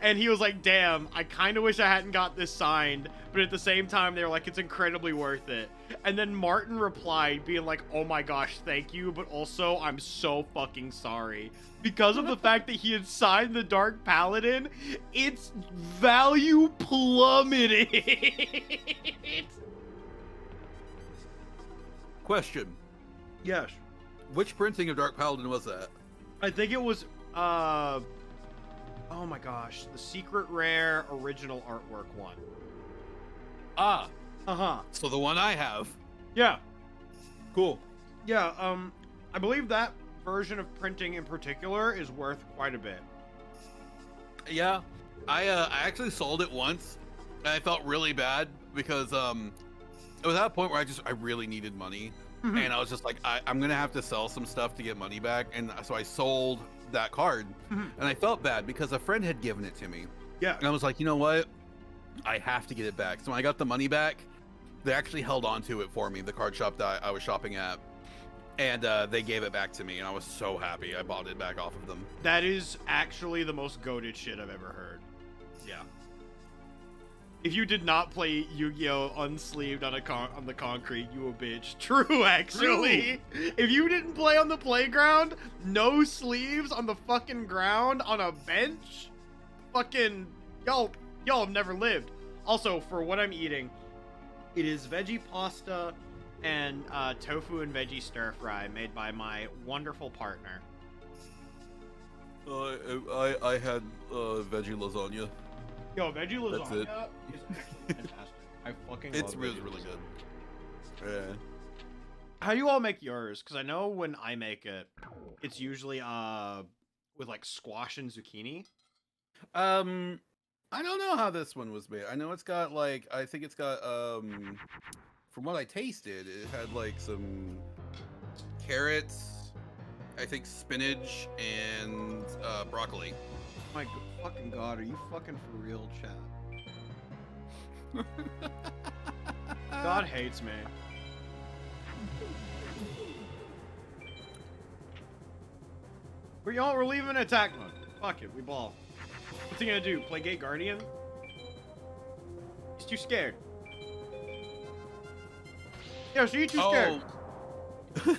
And he was like, damn, I kind of wish I hadn't got this signed. But at the same time, they were like, it's incredibly worth it. And then Martin replied, being like, oh my gosh, thank you. But also, I'm so fucking sorry. Because of the fact that he had signed the Dark Paladin, its value plummeted. Question: yes. Which printing of Dark Paladin was that? I think it was, uh, oh my gosh, the secret rare original artwork one. Ah, Uh huh. so the one I have. Yeah. Cool. Yeah, um, I believe that version of printing in particular is worth quite a bit. Yeah, I uh, I actually sold it once, and I felt really bad because um, it was at a point where I just I really needed money, Mhm. and I was just like I, I'm gonna have to sell some stuff to get money back, and so I sold that card, Mhm. and I felt bad because a friend had given it to me, Yeah. and I was like, you know what, I have to get it back. So when I got the money back, they actually held on to it for me. The card shop that I was shopping at, and uh, they gave it back to me, and I was so happy. I bought it back off of them. That is actually the most goaded shit I've ever heard. If you did not play Yu-Gi-Oh unsleeved on a con- on the concrete, you a bitch. True, actually. If you didn't play on the playground, no sleeves on the fucking ground on a bench, fucking y'all y'all have never lived. Also, for what I'm eating, it is veggie pasta and uh, tofu and veggie stir fry made by my wonderful partner. Uh, I I had uh, veggie lasagna. Yo, veggie lasagna is actually fantastic. I fucking It's love really veggie really lasagna. good. Yeah. How do you all make yours? Because I know when I make it, it's usually uh with like squash and zucchini. Um, I don't know how this one was made. I know it's got like I think it's got um, from what I tasted, it had like some carrots, I think spinach and uh, broccoli. My g- fucking god, are you fucking for real, chat? God hates me. We're y'all we're leaving attack mode. Fuck it, we ball. What's he gonna do? Play Gate Guardian? He's too scared. Yeah, so you too scared. Oh.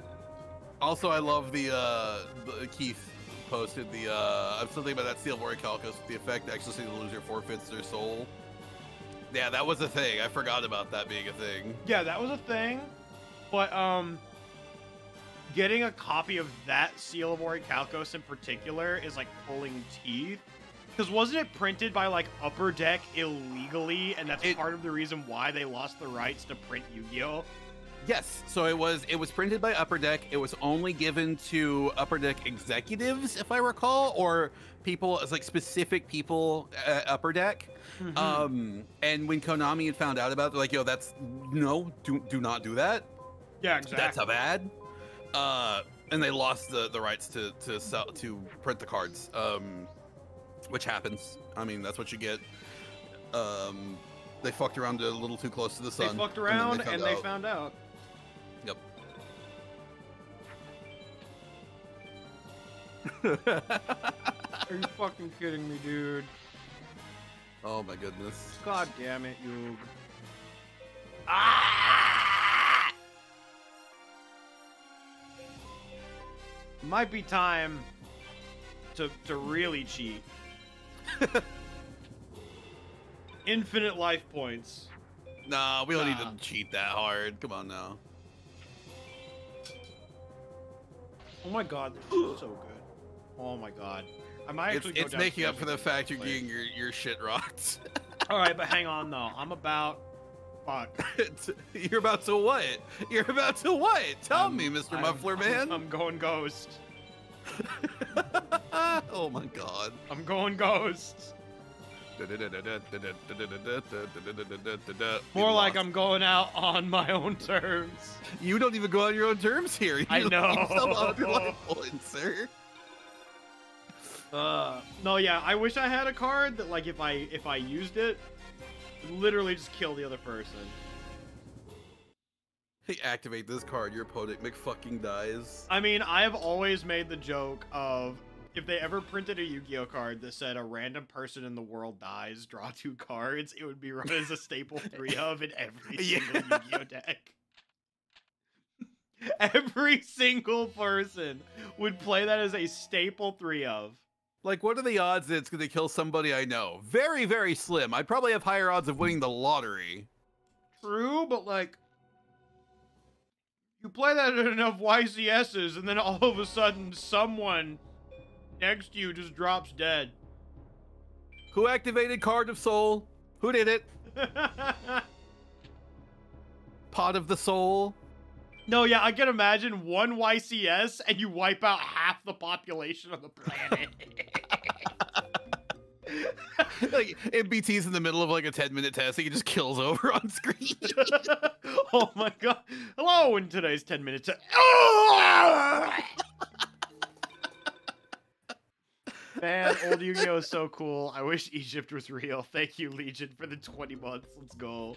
also, I love the uh, the Keith posted the uh, I'm something about that Seal of Orichalcos. The effect actually the loser forfeits their soul. Yeah, that was a thing. I forgot about that being a thing. Yeah, that was a thing. But um getting a copy of that Seal of Orichalcos in particular is like pulling teeth. Because wasn't it printed by like Upper Deck illegally, and that's It- part of the reason why they lost the rights to print Yu-Gi-Oh? Yes, so it was it was printed by Upper Deck. It was only given to Upper Deck executives, if I recall, or people as like specific people at Upper Deck. Hmm. Um, and when Konami had found out about it, they're like, "Yo, that's no, do do not do that. yeah, exactly. That's a bad." Uh, and they lost the the rights to to sell to print the cards. Um, which happens. I mean, that's what you get. Um, they fucked around a little too close to the sun. they fucked and then around found and they found out. Are you fucking kidding me, dude? oh my goodness. God damn it, you. Ah! Might be time to to really cheat. Infinite life points. Nah, we don't Nah. need to cheat that hard. Come on now. Oh my god, this is so good. Oh my god. I might It's, actually go it's making up for the fact you're getting your, your shit rocked. Alright, but hang on though. I'm about fuck. It's- you're about to what? You're about to what? Tell I'm- me, Mr. I'm- Muffler I'm- Man. I'm going ghost. oh my god. I'm going ghost. More like I'm going out on my own terms. You don't even go on your own terms here. You I know. yourself out of your life points, sir. Uh, no, yeah, I wish I had a card that, like, if I if I used it, literally just kill the other person. Hey, activate this card. Your opponent McFucking dies. I mean, I have always made the joke of if they ever printed a Yu-Gi-Oh card that said a random person in the world dies, draw two cards, it would be run as a staple three of in every Yeah. single Yu-Gi-Oh deck. Every single person would play that as a staple three of. Like, what are the odds that it's going to kill somebody I know? Very, very slim. I probably have higher odds of winning the lottery. True, but like you play that at enough YCSs, and then all of a sudden someone next to you just drops dead. Who activated Card of Soul? Who did it? Pot of the Soul? no, yeah, I can imagine one YCS and you wipe out half the population of the planet. like, MBT's in the middle of like a 10 minute test. He just kills over on screen. oh my god. Hello in today's 10 minute minutes. Man, old Yu-Gi-Oh is so cool. I wish Egypt was real. Thank you, Legion, for the 20 months. Let's go.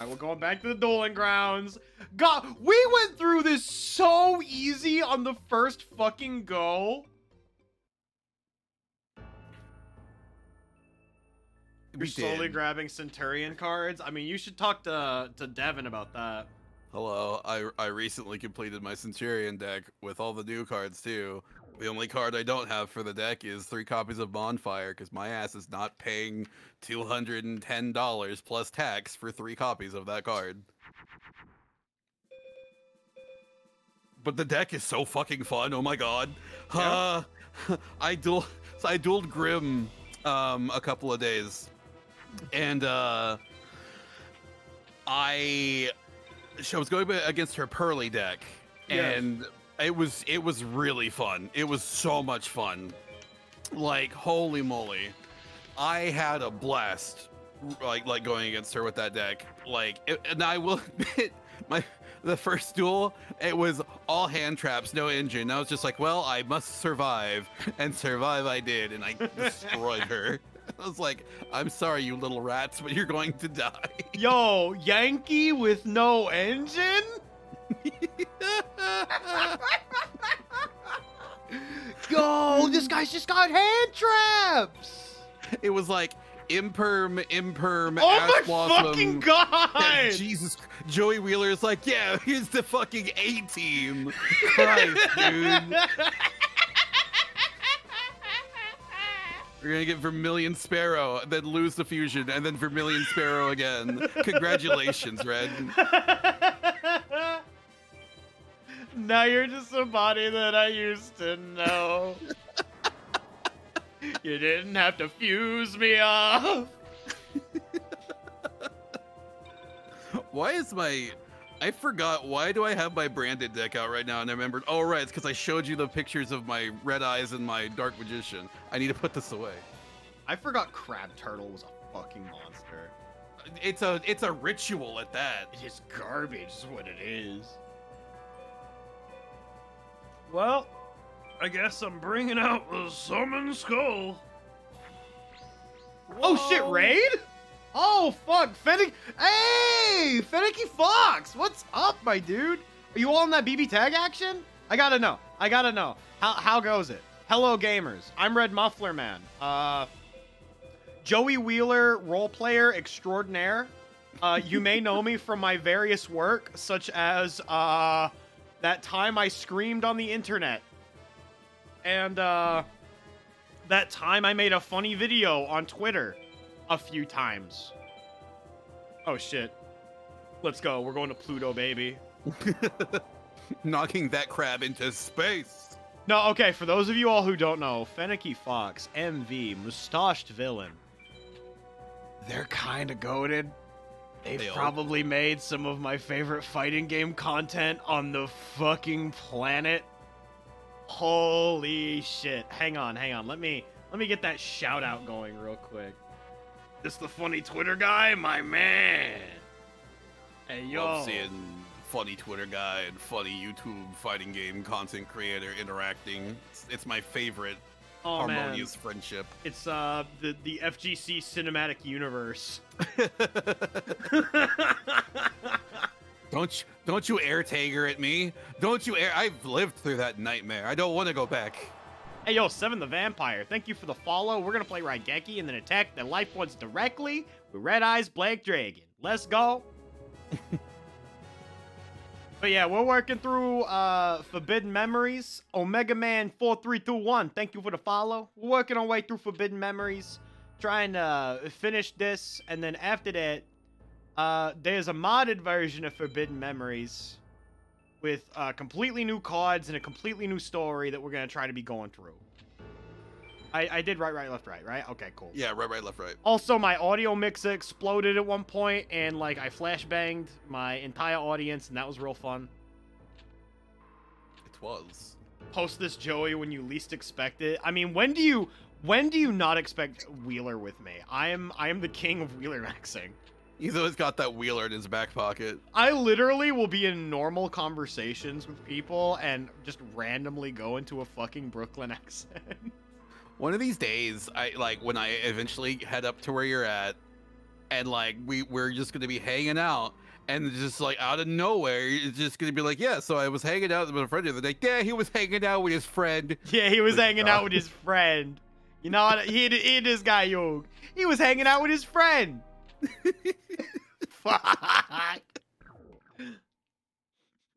I we're going back to the dueling grounds. God, we went through this so easy on the first fucking go. You're slowly did. grabbing Centurion cards. I mean, you should talk to to Devon about that. Hello, I I recently completed my Centurion deck with all the new cards too. The only card I don't have for the deck is three copies of Bonfire because my ass is not paying two hundred and ten dollars plus tax for three copies of that card. But the deck is so fucking fun. Oh my god. Yeah. Uh, I duel so I dueled Grim um a couple of days. And uh I she was going against her Purrely deck, Yes. and it was it was really fun. It was so much fun. Like holy moly, I had a blast. Like like going against her with that deck. Like, it, and I will admit, my the first duel it was all hand traps, no engine. I was just like, well, I must survive, and survive I did, and I destroyed her. I was like, I'm sorry, you little rats, but you're going to die. Yo, Yankee with no engine? Yo, this guy's just got hand traps. it was like imperm, imperm, Oh my blossom. fucking Yeah, god! Jesus, Joey Wheeler's like, yeah, here's the fucking A team. Christ, dude. We're gonna get Vermilion Sparrow, then lose the fusion, and then Vermilion Sparrow again. Congratulations, Red. now you're just somebody that I used to know. you didn't have to fuse me off. Why is my I forgot why do I have my branded deck out right now and I remembered oh right it's because I showed you the pictures of my red eyes and my dark magician. I need to put this away. I forgot Crab Turtle was a fucking monster. It's a it's a ritual at that. It is garbage, is what it is. Well, I guess I'm bringing out the Summon Skull. Oh shit, Raid? Oh fuck, Fennec. Hey, Fennec Fox, what's up, my dude? Are you all in that BB tag action? I gotta know. I gotta know. How how goes it? Hello, gamers. I'm Red Muffler Man. Uh, Joey Wheeler, role player extraordinaire. Uh, you may know me from my various work, such as uh, that time I screamed on the internet, and uh, that time I made a funny video on Twitter a few times. Oh shit. Let's go. We're going to Pluto, baby. Knocking that crab into space. No, okay, for those of you all who don't know, Fennec Fox, MV, mustached villain. They're kind of goaded. They've They are. probably made some of my favorite fighting game content on the fucking planet. Holy shit. Hang on, hang on. Let me let me get that shout out going real quick. This the funny Twitter guy, my man. Hey yo. Love seeing funny Twitter guy and funny YouTube fighting game content creator interacting. It's, it's my favorite oh, man. harmonious friendship. It's uh the the FGC cinematic universe. Don't you, don't you air tagger at me? Don't you air? I've lived through that nightmare. I don't want to go back. Hey yo, Seven the Vampire, thank you for the follow. We're gonna play Raigeki and then attack the life points directly with Red Eyes Black Dragon. Let's go. but yeah, we're working through uh Forbidden Memories. Omega Man 4321, thank you for the follow. We're working our way through Forbidden Memories, trying to finish this, and then after that, uh, there's a modded version of Forbidden Memories with uh, completely new cards and a completely new story that we're gonna try to be going through. I, I did right, right, left, right, right. Okay, cool. Yeah, right, right, left, right. Also, my audio mixer exploded at one point, and like I flashbanged my entire audience, and that was real fun. It was. Post this, Joey, when you least expect it. I mean, when do you when do you not expect Wheeler with me? I am I am the king of Wheeler maxing. He's always got that wheeler in his back pocket. I literally will be in normal conversations with people and just randomly go into a fucking Brooklyn accent. One of these days, I like when I eventually head up to where you're at, and like we we're just gonna be hanging out. And just like out of nowhere, it's just gonna be like, yeah. So I was hanging out with a friend the other day. Yeah, he was hanging out with his friend. Yeah, he was hanging out with his friend. You know what? He, he this guy, yo. He was hanging out with his friend. Fuck.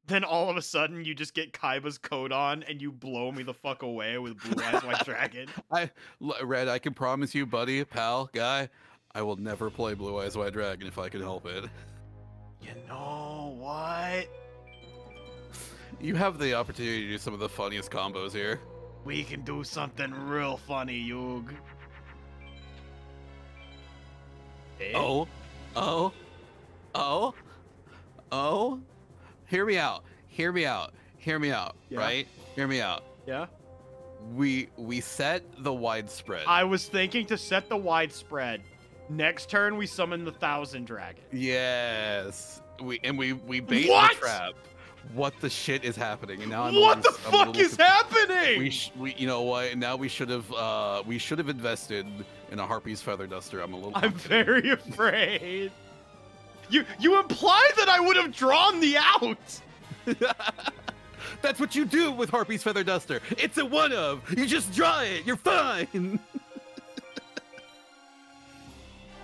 Then all of a sudden, you just get Kaiba's coat on and you blow me the fuck away with Blue Eyes White Dragon. I Red, I can promise you, buddy, pal, guy, I will never play Blue Eyes White Dragon if I can help it. You know what? You have the opportunity to do some of the funniest combos here. We can do something real funny, Yug. Oh, oh, oh, oh. Hear me out. Hear me out. Hear me out. Yeah. Right? Hear me out. Yeah? We we set the widespread. I was thinking to set the widespread. Next turn, we summon the Thousand Dragon. yes. We and we we bait What? the trap. What the shit is happening? And now I'm what the little- I'm fuck is happening? We, sh- we, you know what? Now we should have, uh, we should have invested in a Harpy's feather duster. I'm a little. I'm very afraid. You you imply that I would have drawn the out. That's what you do with Harpy's feather duster. It's a one of. You just draw it. You're fine.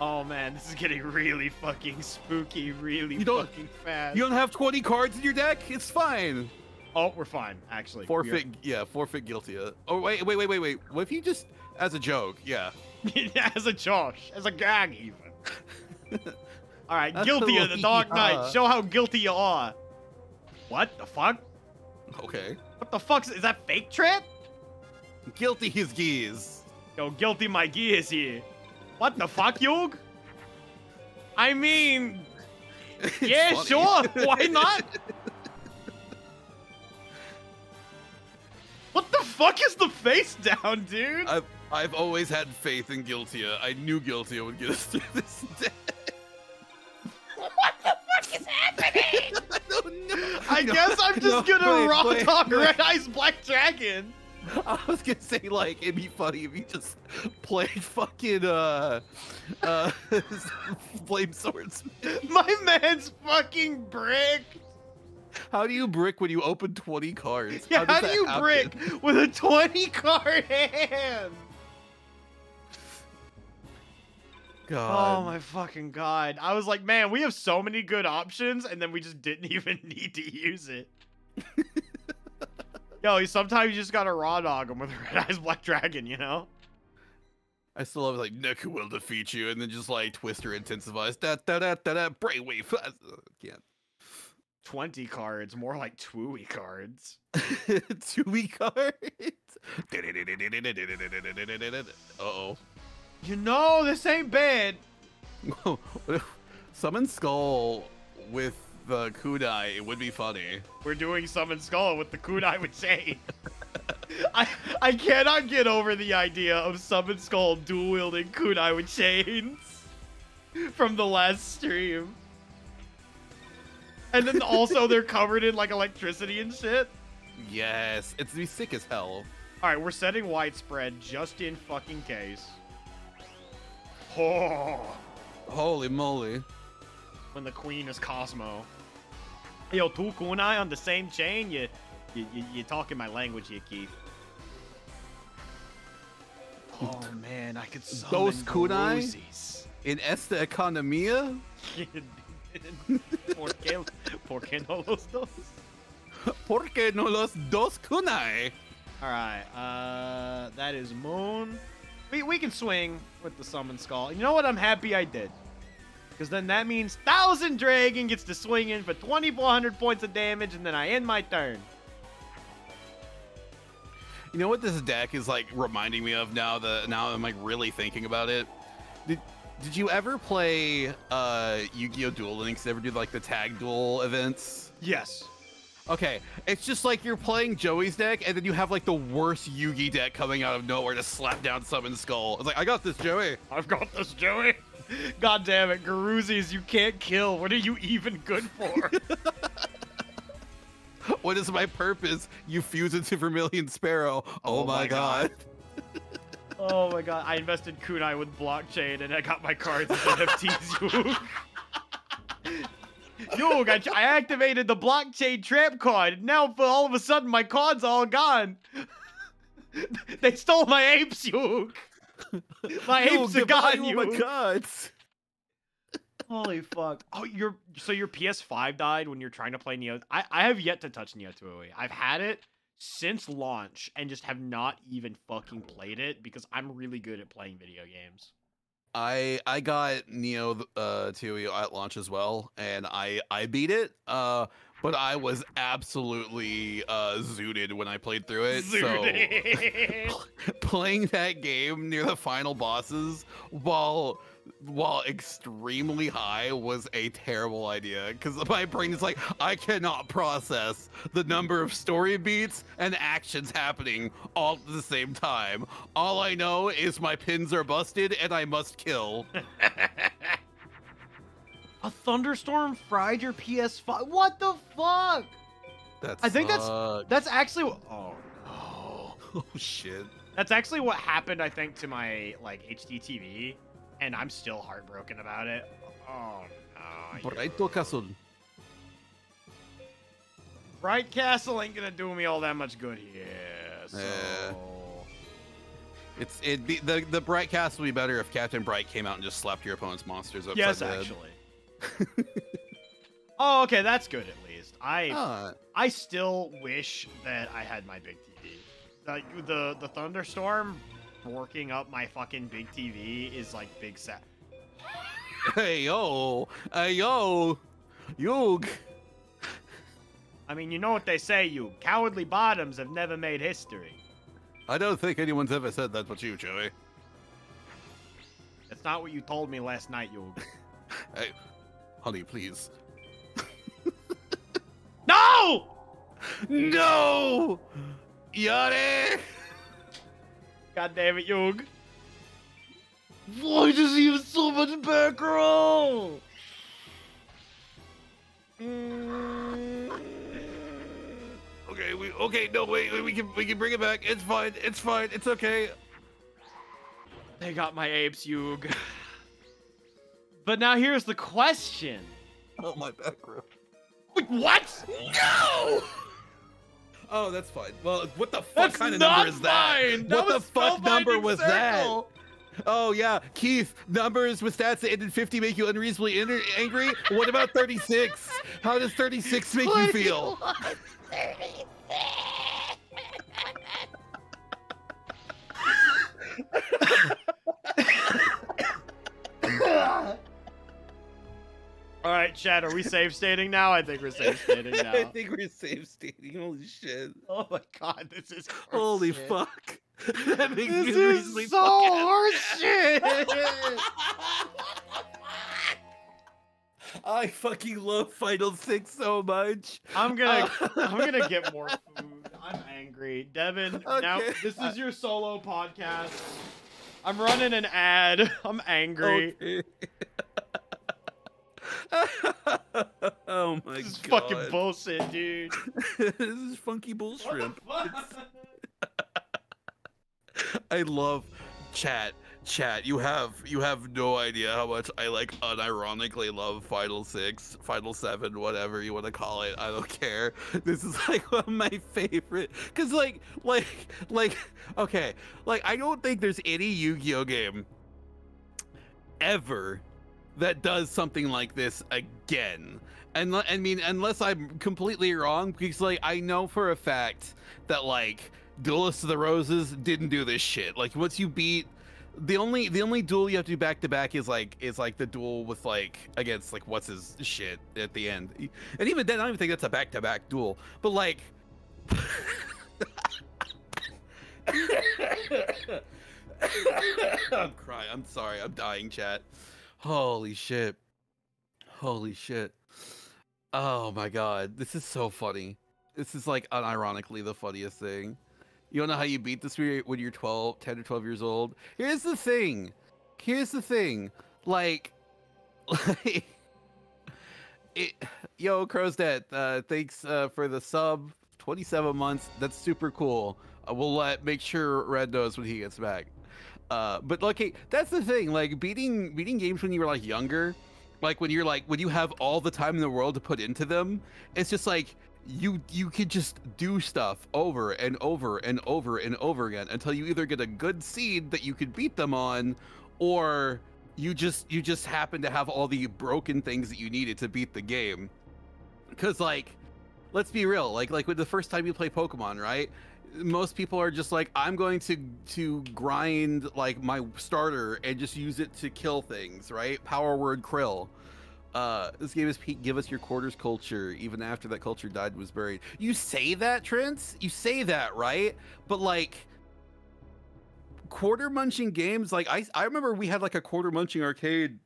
Oh man, this is getting really fucking spooky, really You don't- fucking fast. You don't have 20 cards in your deck. It's fine. Oh, we're fine, actually. Forfeit. Yeah, forfeit guilty. Uh, Oh wait, wait, wait, wait, wait. What if you just, as a joke? Yeah. as a Josh, as a gag, even. All right, That's guilty of the Dark Knight. yeah. Show how guilty you are. What the fuck? Okay. What the fuck? Is that fake trip? Guilty his geese. Yo, guilty my gears here. What the fuck, Yog? I mean, It's yeah, funny. sure. Why not? What the fuck is the face down, dude? I've I've always had faith in Guiltia. I knew Guiltia would get us through this day. What the fuck is happening? I don't know. I No, guess I'm just no, gonna wait, rock wait, on wait. Red Eyes Black Dragon. I was gonna say like it'd be funny if you just played fucking uh uh flame swordsman. My man's fucking brick. How do you brick when you open twenty cards? Yeah, how, does do you happen? brick with a 20 card hand? God. Oh my fucking god. I was like, man, we have so many good options, and then we just didn't even need to use it. Yo, sometimes you just gotta raw dog him with a Red Eyes Black Dragon, you know? I still love like Neku will defeat you, and then just like Twister intensifies. Da da da da da. Brainwave. Can't. 20 cards, more like Twooey cards. Two weak cards. Uh oh. You know, this ain't bad. Summon Skull with the Kunai. It would be funny. We're doing Summon Skull with the Kunai with Chain. I I cannot get over the idea of Summon Skull dual wielding Kunai with chains from the last stream. And then also they're covered in like electricity and shit. Yes, it's be sick as hell. Alright, we're setting widespread just in fucking case. Oh, Holy moly. when the queen is Cosmo. Yo, two kunai on the same chain? You, you, you, you're talking my language here, Keith. Oh man, I could summon Those kunai? Garoozis. In esta economia, ¿Por qué, ¿Por qué no los dos? ¿por qué no los dos kunai? Alright, uh, that is Moon. We, we can swing with the Summon Skull. You know what? I'm happy I did. Because then that means Thousand Dragon gets to swing in for 2,400 points of damage, and then I end my turn. You know what this deck is like reminding me of now that now I'm like really thinking about it? Did did you ever play uh Yu-Gi-Oh! Duel Links? Ever do like the tag duel events? Yes. Okay, it's just like you're playing Joey's deck, and then you have like the worst Yugi deck coming out of nowhere to slap down Summon Skull. It's like, I got this, Joey. I've got this, Joey. God damn it, Garoozis, you can't kill. What are you even good for? What is my purpose? You fuse into Vermilion Sparrow. Oh, Oh my my god. God. Oh my god, I invested kunai with blockchain and I got my cards as NFTs. Yo, I, I activated the blockchain tramp card. And Now, for all of a sudden, my cards all gone. they stole my apes, Yug. My Yo, apes are gone, oh my Yug. gods. Holy fuck. Oh, your so your PS5 died when you're trying to play Nioh. I, I have yet to touch Nioh 208. I've had it since launch and just have not even fucking played it because I'm really good at playing video games. I I got Nioh uh 2 at launch as well, and I I beat it. Uh, but I was absolutely uh zooted when I played through it. So Zooted. playing that game near the final bosses while while extremely high was a terrible idea because my brain is like I cannot process the number of story beats and actions happening all at the same time. All I know is my pins are busted and I must kill. A thunderstorm fried your PS5. What the fuck? That's I think that's- sucks. That's actually what. Oh no. oh shit. That's actually what happened, I think, to my like HD TV, and I'm still heartbroken about it. Oh no. Brighto Castle. Bright Castle ain't gonna do me all that much good here. So. Yeah. It's it be the the Bright Castle would be better if Captain Bright came out and just slapped your opponent's monsters upside Yes, the head. actually. oh, okay, that's good at least. I Ah, I still wish that I had my big TV. Like the the thunderstorm working up my fucking big TV is like big set. hey yo, hey yo, Yug. I mean, you know what they say, you cowardly bottoms have never made history. I don't think anyone's ever said that but you, Joey. That's not what you told me last night, you. Hey, honey, please. No! No, Yare. God damn it, Yug. Why does he have so much back row? Okay, we okay. No, wait, wait, we can we can bring it back. It's fine. It's fine. It's okay. They got my apes, Yug. But now here's the question. Oh, my back row. Wait, what? No. Oh, that's fine. Well, what the fuck That's kind of number is that? fine. That what the was fuck number was Circle. that? Oh yeah, Keith. Numbers with stats that ended 50 make you unreasonably angry. What about 36? How does 36 make you feel? All right, Chad, are we save stating now? I think we're save stating now. I think we're safe stating. Holy shit. Oh my god, this is Holy horseshit. fuck. that makes This me is so fucking- horseshit. I fucking love Final Six so much. I'm gonna uh, I'm gonna get more food. I'm angry. Devon, now this is uh, your solo podcast. I'm running an ad. I'm angry. Okay. oh my god. This is god. fucking bullshit, dude. this is funky bull shrimp. I love chat. Chat, you have you have no idea how much I like unironically love Final Six, Final Seven, whatever you want to call it. I don't care. This is like one of my favorite. Cause like like like okay, like I don't think there's any Yu-Gi-Oh game ever that does something like this again. And I mean, unless I'm completely wrong, because like I know for a fact that like Duelist of the Roses didn't do this shit. Like once you beat the only the only duel you have to do back to back is like is like the duel with like against like what's his shit at the end. And even then I don't even think that's a back to back duel. But like I'm crying. I'm sorry. I'm dying, chat. Holy shit. Holy shit. Oh my god. This is so funny. This is like unironically the funniest thing. You don't know how you beat this when you're, when 12, 10 or 12 years old? Here's the thing. Here's the thing. Like, like it, yo, Crow's Dead, uh, thanks uh, for the sub. 27 months. That's super cool. Uh, we'll let make sure Red knows when he gets back. Uh, but okay, that's the thing. Like beating beating games when you were like younger, like when you're like when you have all the time in the world to put into them, it's just like you you could just do stuff over and over and over and over again until you either get a good seed that you could beat them on, or you just you just happen to have all the broken things that you needed to beat the game. Cause like, let's be real, like like with the first time you play Pokemon, right? Most people are just like i'm going to to grind like my starter and just use it to kill things right? Power word krill. Uh this game is give us your quarters culture even after that culture died was buried. You say that trent you say that right? But like quarter munching games like i i remember we had like a quarter munching arcade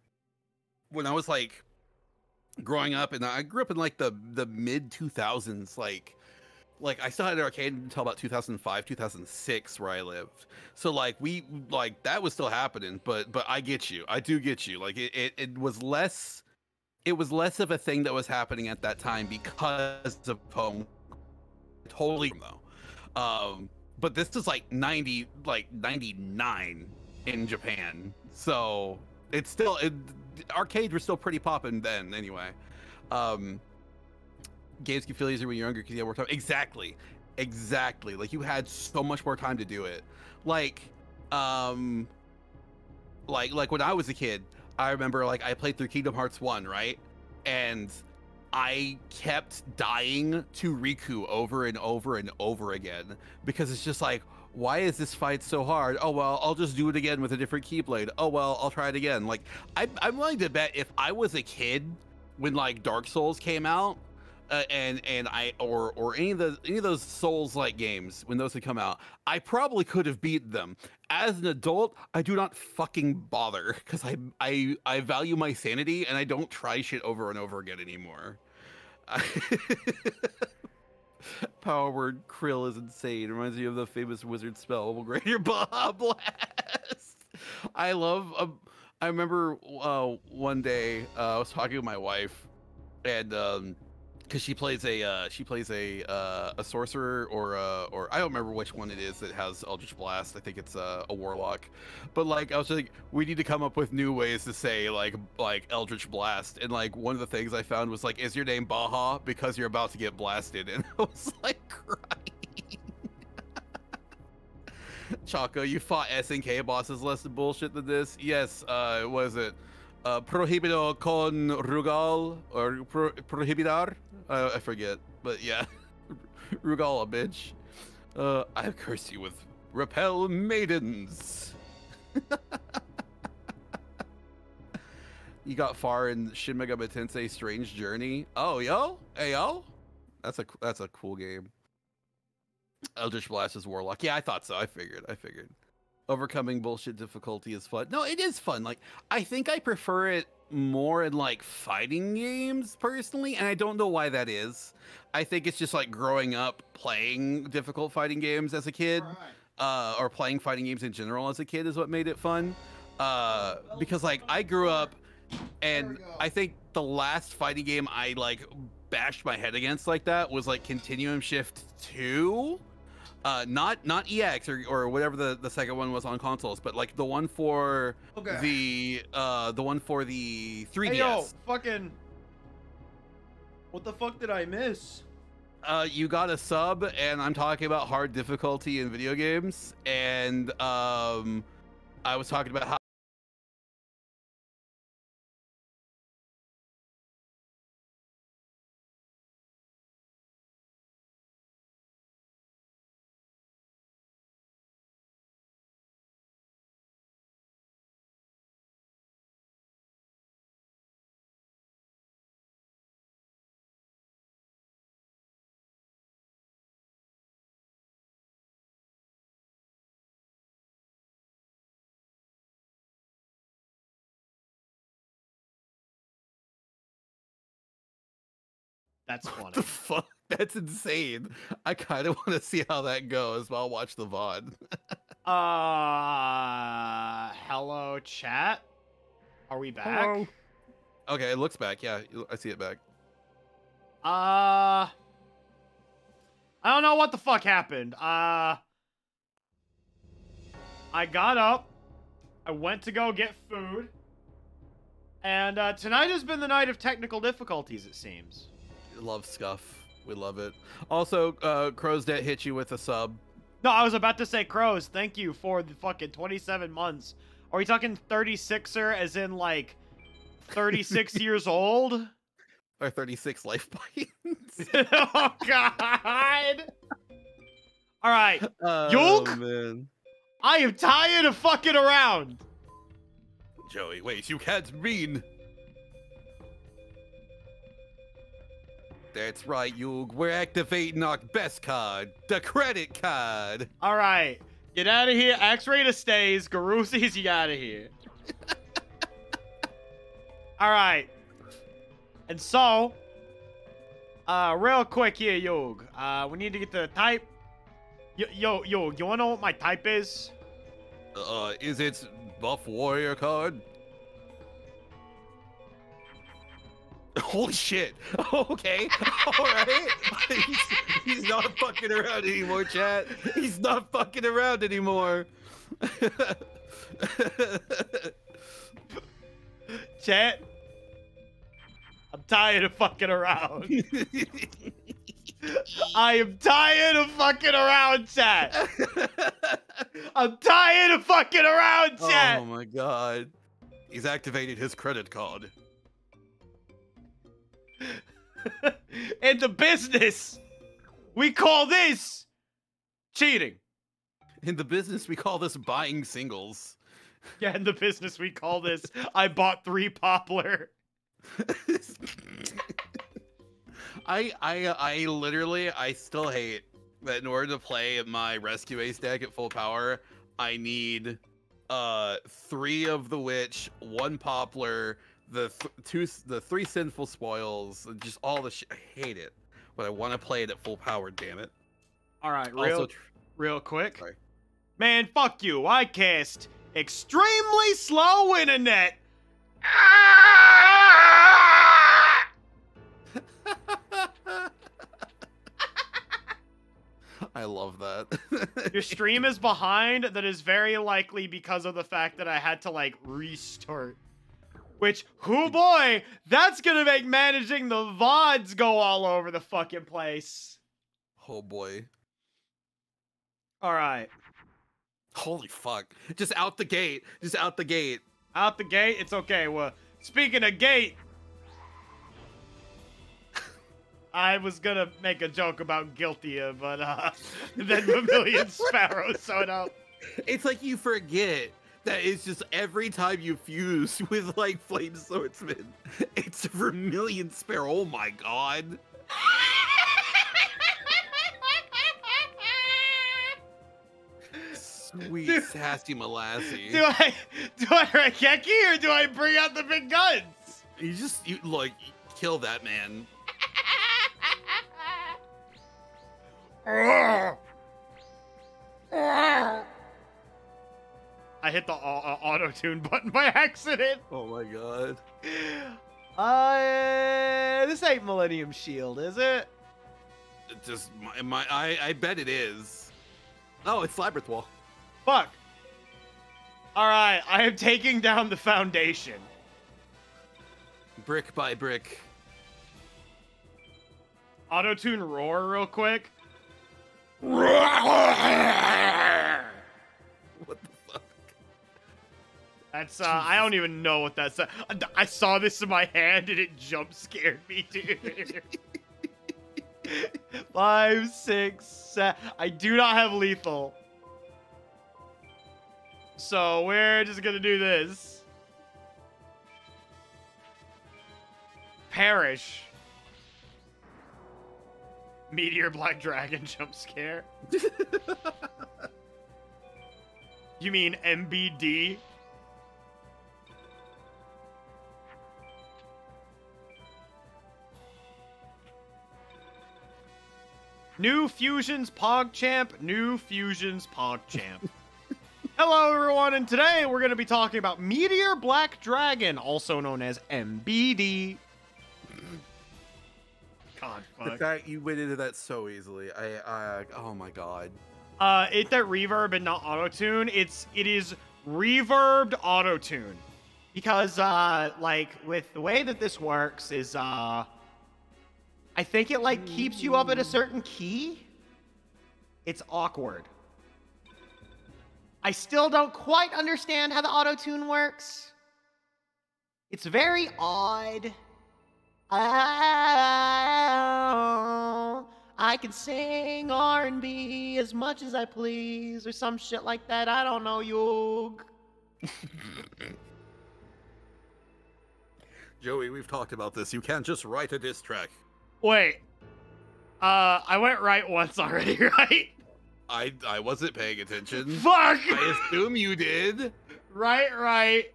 when i was like growing up and i grew up in like the the mid 2000s like like I still had an arcade until about 2005, 2006 where I lived. So like we like that was still happening, but but I get you. I do get you. Like it it, it was less it was less of a thing that was happening at that time because of home totally though. Um but this is like 90 like 99 in Japan. So it's still it, arcades were still pretty popping then anyway. Um games can feel easier when you're younger because you have more time. Exactly, exactly. Like you had so much more time to do it. Like, um, like like when I was a kid, I remember like I played through Kingdom Hearts one, right, and I kept dying to Riku over and over and over again because it's just like, why is this fight so hard? Oh well, I'll just do it again with a different keyblade. Oh well, I'll try it again. Like I, I'm willing to bet if I was a kid when like Dark Souls came out, uh, and and I or or any of the any of those Souls like games when those had come out, I probably could have beat them. As an adult, I do not fucking bother because I I I value my sanity and I don't try shit over and over again anymore. Power word krill is insane. Reminds me of the famous wizard spell. Will grant your Baja Blast. I love. Um, I remember uh, one day uh, I was talking with my wife, and um, because she plays a uh, she plays a uh, a sorcerer or uh, or I don't remember which one it is that has Eldritch Blast. I think it's uh, a warlock. But like I was just like, we need to come up with new ways to say like like Eldritch Blast. And like one of the things I found was like, is your name Baja because you're about to get blasted? And I was like crying. Chaco, you fought SNK bosses less bullshit than this. Yes, uh, was it? Uh, prohibido con Rugal or pro- prohibidar? Uh, I forget, but yeah, Rugala, bitch. Uh, I curse you with repel maidens. you got far in Shin Megami Tensei Strange Journey. Oh, yo, hey, yo, that's a that's a cool game. Eldritch Blast is Warlock. Yeah, I thought so. I figured. I figured. Overcoming bullshit difficulty is fun. No, it is fun. Like I think I prefer it more in like fighting games personally, and I don't know why that is. I think it's just like growing up playing difficult fighting games as a kid, uh, or playing fighting games in general as a kid is what made it fun. Uh, because like I grew up, and I think the last fighting game I like bashed my head against like that was like Continuum Shift Two uh, not not EX or, or whatever the, the second one was on consoles, but like the one for Okay. the uh the one for the 3DS. Hey, yo, fucking. What the fuck did I miss? Uh, you got a sub, and I'm talking about hard difficulty in video games, and um, I was talking about how. That's funny. The fuck? That's insane. I kind of want to see how that goes, but I'll watch the VOD. uh, hello, chat. Are we back? Hello. okay, it looks back. Yeah, I see it back. Uh, I don't know what the fuck happened. Uh, I got up. I went to go get food. And uh, tonight has been the night of technical difficulties, it seems. Love Scuff. We love it. Also, uh, Crow's Debt hit you with a sub. No, I was about to say Crows. Thank you for the fucking 27 months. Are we talking 36er as in like 36 years old? Or 36 life points. oh, God. All right. oh, Yulk? man. I am tired of fucking around. Joey, wait, you can't mean. That's right, Yug. We're activating our best card, the credit card. All right. Get out of here. Axe Raider stays. Garoozis you out of here. All right. And so, uh, real quick here, Yog. Uh, we need to get the type. Yo, yo, yo, you wanna know what my type is? Uh, is it buff warrior card? Holy shit. Okay. All right. he's, he's not fucking around anymore, chat. He's not fucking around anymore. Chat. I'm tired of fucking around. I am tired of fucking around, chat. I'm tired of fucking around, oh chat. oh my god. He's activated his credit card. in the business, we call this cheating. In the business, we call this buying singles. Yeah, in the business, we call this I bought three poplar. I I I literally I still hate that in order to play my rescue ace deck at full power, I need uh three of the witch, one poplar, the th- two the three sinful spoils, just all the shit. I hate it, but I want to play it at full power. Damn it! All right, real, real quick. Sorry. Man, fuck you. I cast extremely slow internet. I love that. Your stream is behind. That is very likely because of the fact that I had to like restart. Which, who boy, that's gonna make managing the VODs go all over the fucking place. oh boy. All right. Holy fuck. Just out the gate. Just out the gate. Out the gate, it's okay. Well, speaking of gate, I was gonna make a joke about Giltia, but uh, then Vermilion Sparrow showed up. It's like you forget that it's just every time you fuse with like Flame Swordsman, it's a Vermilion Sparrow. Oh my god. Sweet Dude. sassy Molassie. Do I do I Raigeki or do I bring out the big guns? You just you like kill that man. Ah! Ah! I hit the auto tune button by accident. Oh my god. Uh, this ain't Millennium Shield, is it? It just my, my I I bet it is. Oh, it's Labyrinth Wall. Fuck. All right, I am taking down the foundation. Brick by brick. Auto tune roar real quick. That's uh, I don't even know what that's. Uh, I saw this in my hand and it jump scared me, dude. Five, six, seven. I do not have lethal. So we're just gonna do this. Perish. Meteor Black Dragon jump scare. You mean MBD? New Fusions PogChamp, new Fusions PogChamp. Hello, everyone, and today we're going to be talking about Meteor Black Dragon, also known as MBD. God, The fact you went into that so easily. I I oh my god. uh, it that reverb and not auto tune. It's it is reverbed auto tune because uh, like with the way that this works is uh, I think it like keeps you up at a certain key. It's awkward. I still don't quite understand how the auto tune works. It's very odd. I can sing R&B as much as I please, or some shit like that. I don't know, Yug. Joey, we've talked about this. You can't just write a diss track. Wait. Uh, I went right once already, right? I I wasn't paying attention. Fuck! I assume you did. right, right.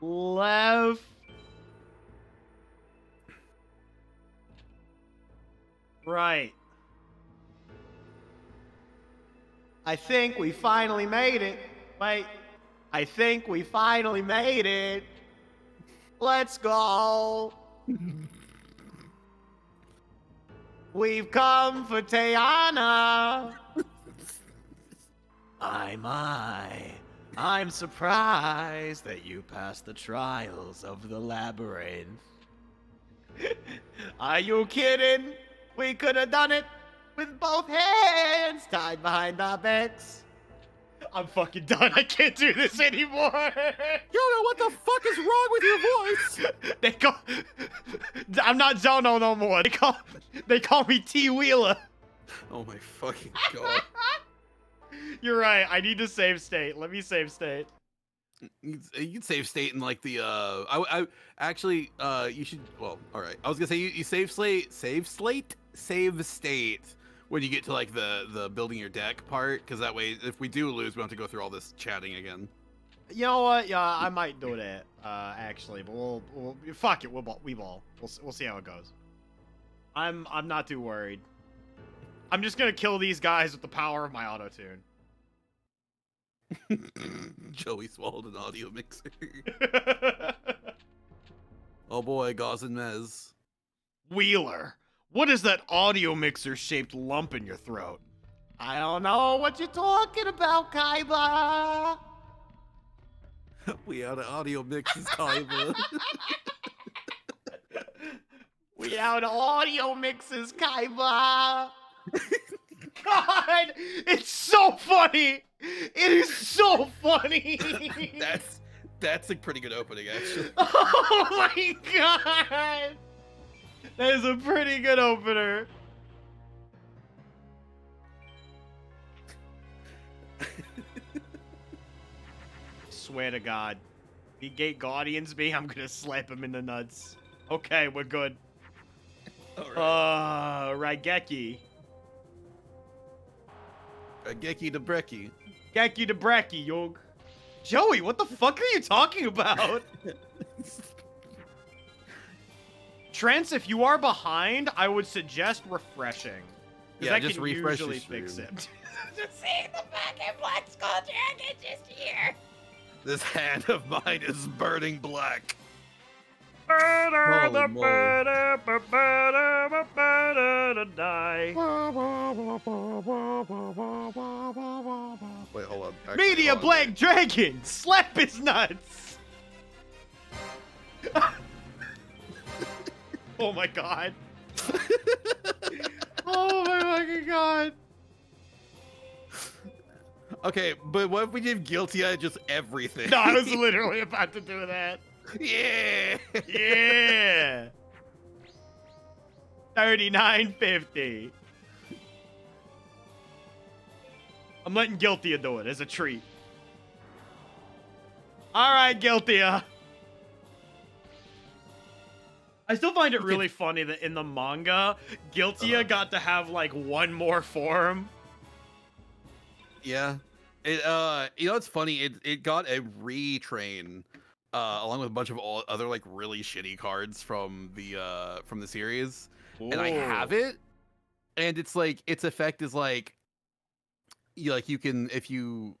Left. Right. I think we finally made it. Wait. I think we finally made it. Let's go. We've come for Teana. I my. I'm surprised that you passed the trials of the labyrinth. Are you kidding? We could have done it with both hands tied behind our backs. I'm fucking done. I can't do this anymore. Yoda, what the fuck is wrong with your voice? they call. I'm not Zono no more. They call. They call me T Wheeler. Oh my fucking god. You're right. I need to save state. Let me save state. You can- you can save state in like the uh I, I actually uh you should well all right I was gonna say you, you save slate save slate save state when you get to like the the building your deck part because that way if we do lose we don't have to go through all this chatting again You know what? Yeah, I might do that. Uh, actually, but we'll, we'll fuck it. We'll ball. We ball. We'll we'll see how it goes. I'm I'm not too worried. I'm just gonna kill these guys with the power of my auto tune. Joey swallowed an audio mixer oh boy Gauze and Mez Wheeler, what is that audio mixer shaped lump in your throat? I don't know what you're talking about, Kaiba. we had an audio mixes Kaiba We out audio mixes, Kaiba. God, it's so funny. It is so funny. that's that's a pretty good opening actually oh my god. That is a pretty good opener. Swear to God. If he gate Guardians me, I'm gonna slap him in the nuts. Okay, we're good. all right Uh, Raigeki. uh, Geki to Brecky Geki to Bracky, Yog. Joey, what the fuck are you talking about? Trents, if you are behind, I would suggest refreshing. 'Cause Yeah, that just can refresh your usually fix it. Just seeing the fucking Blood Skull Dragon just here. This hand of mine is burning black. Oh, Wait, hold on. Actually, Media hold on. Black Dragon! Slap his nuts! Oh my god. oh my fucking god. Okay, but what if we give guilty at just everything? No, I was literally about to do that. yeah. Yeah. Thirty-nine fifty. I'm letting Guilty do it as a treat. All right, Guilty. I still find it really funny that in the manga, Guilty Uh-huh. got to have like one more form. Yeah. It uh you know it's funny, it it got a retrain uh along with a bunch of all other like really shitty cards from the uh from the series. And I have it. And it's like its effect is like you like you can if you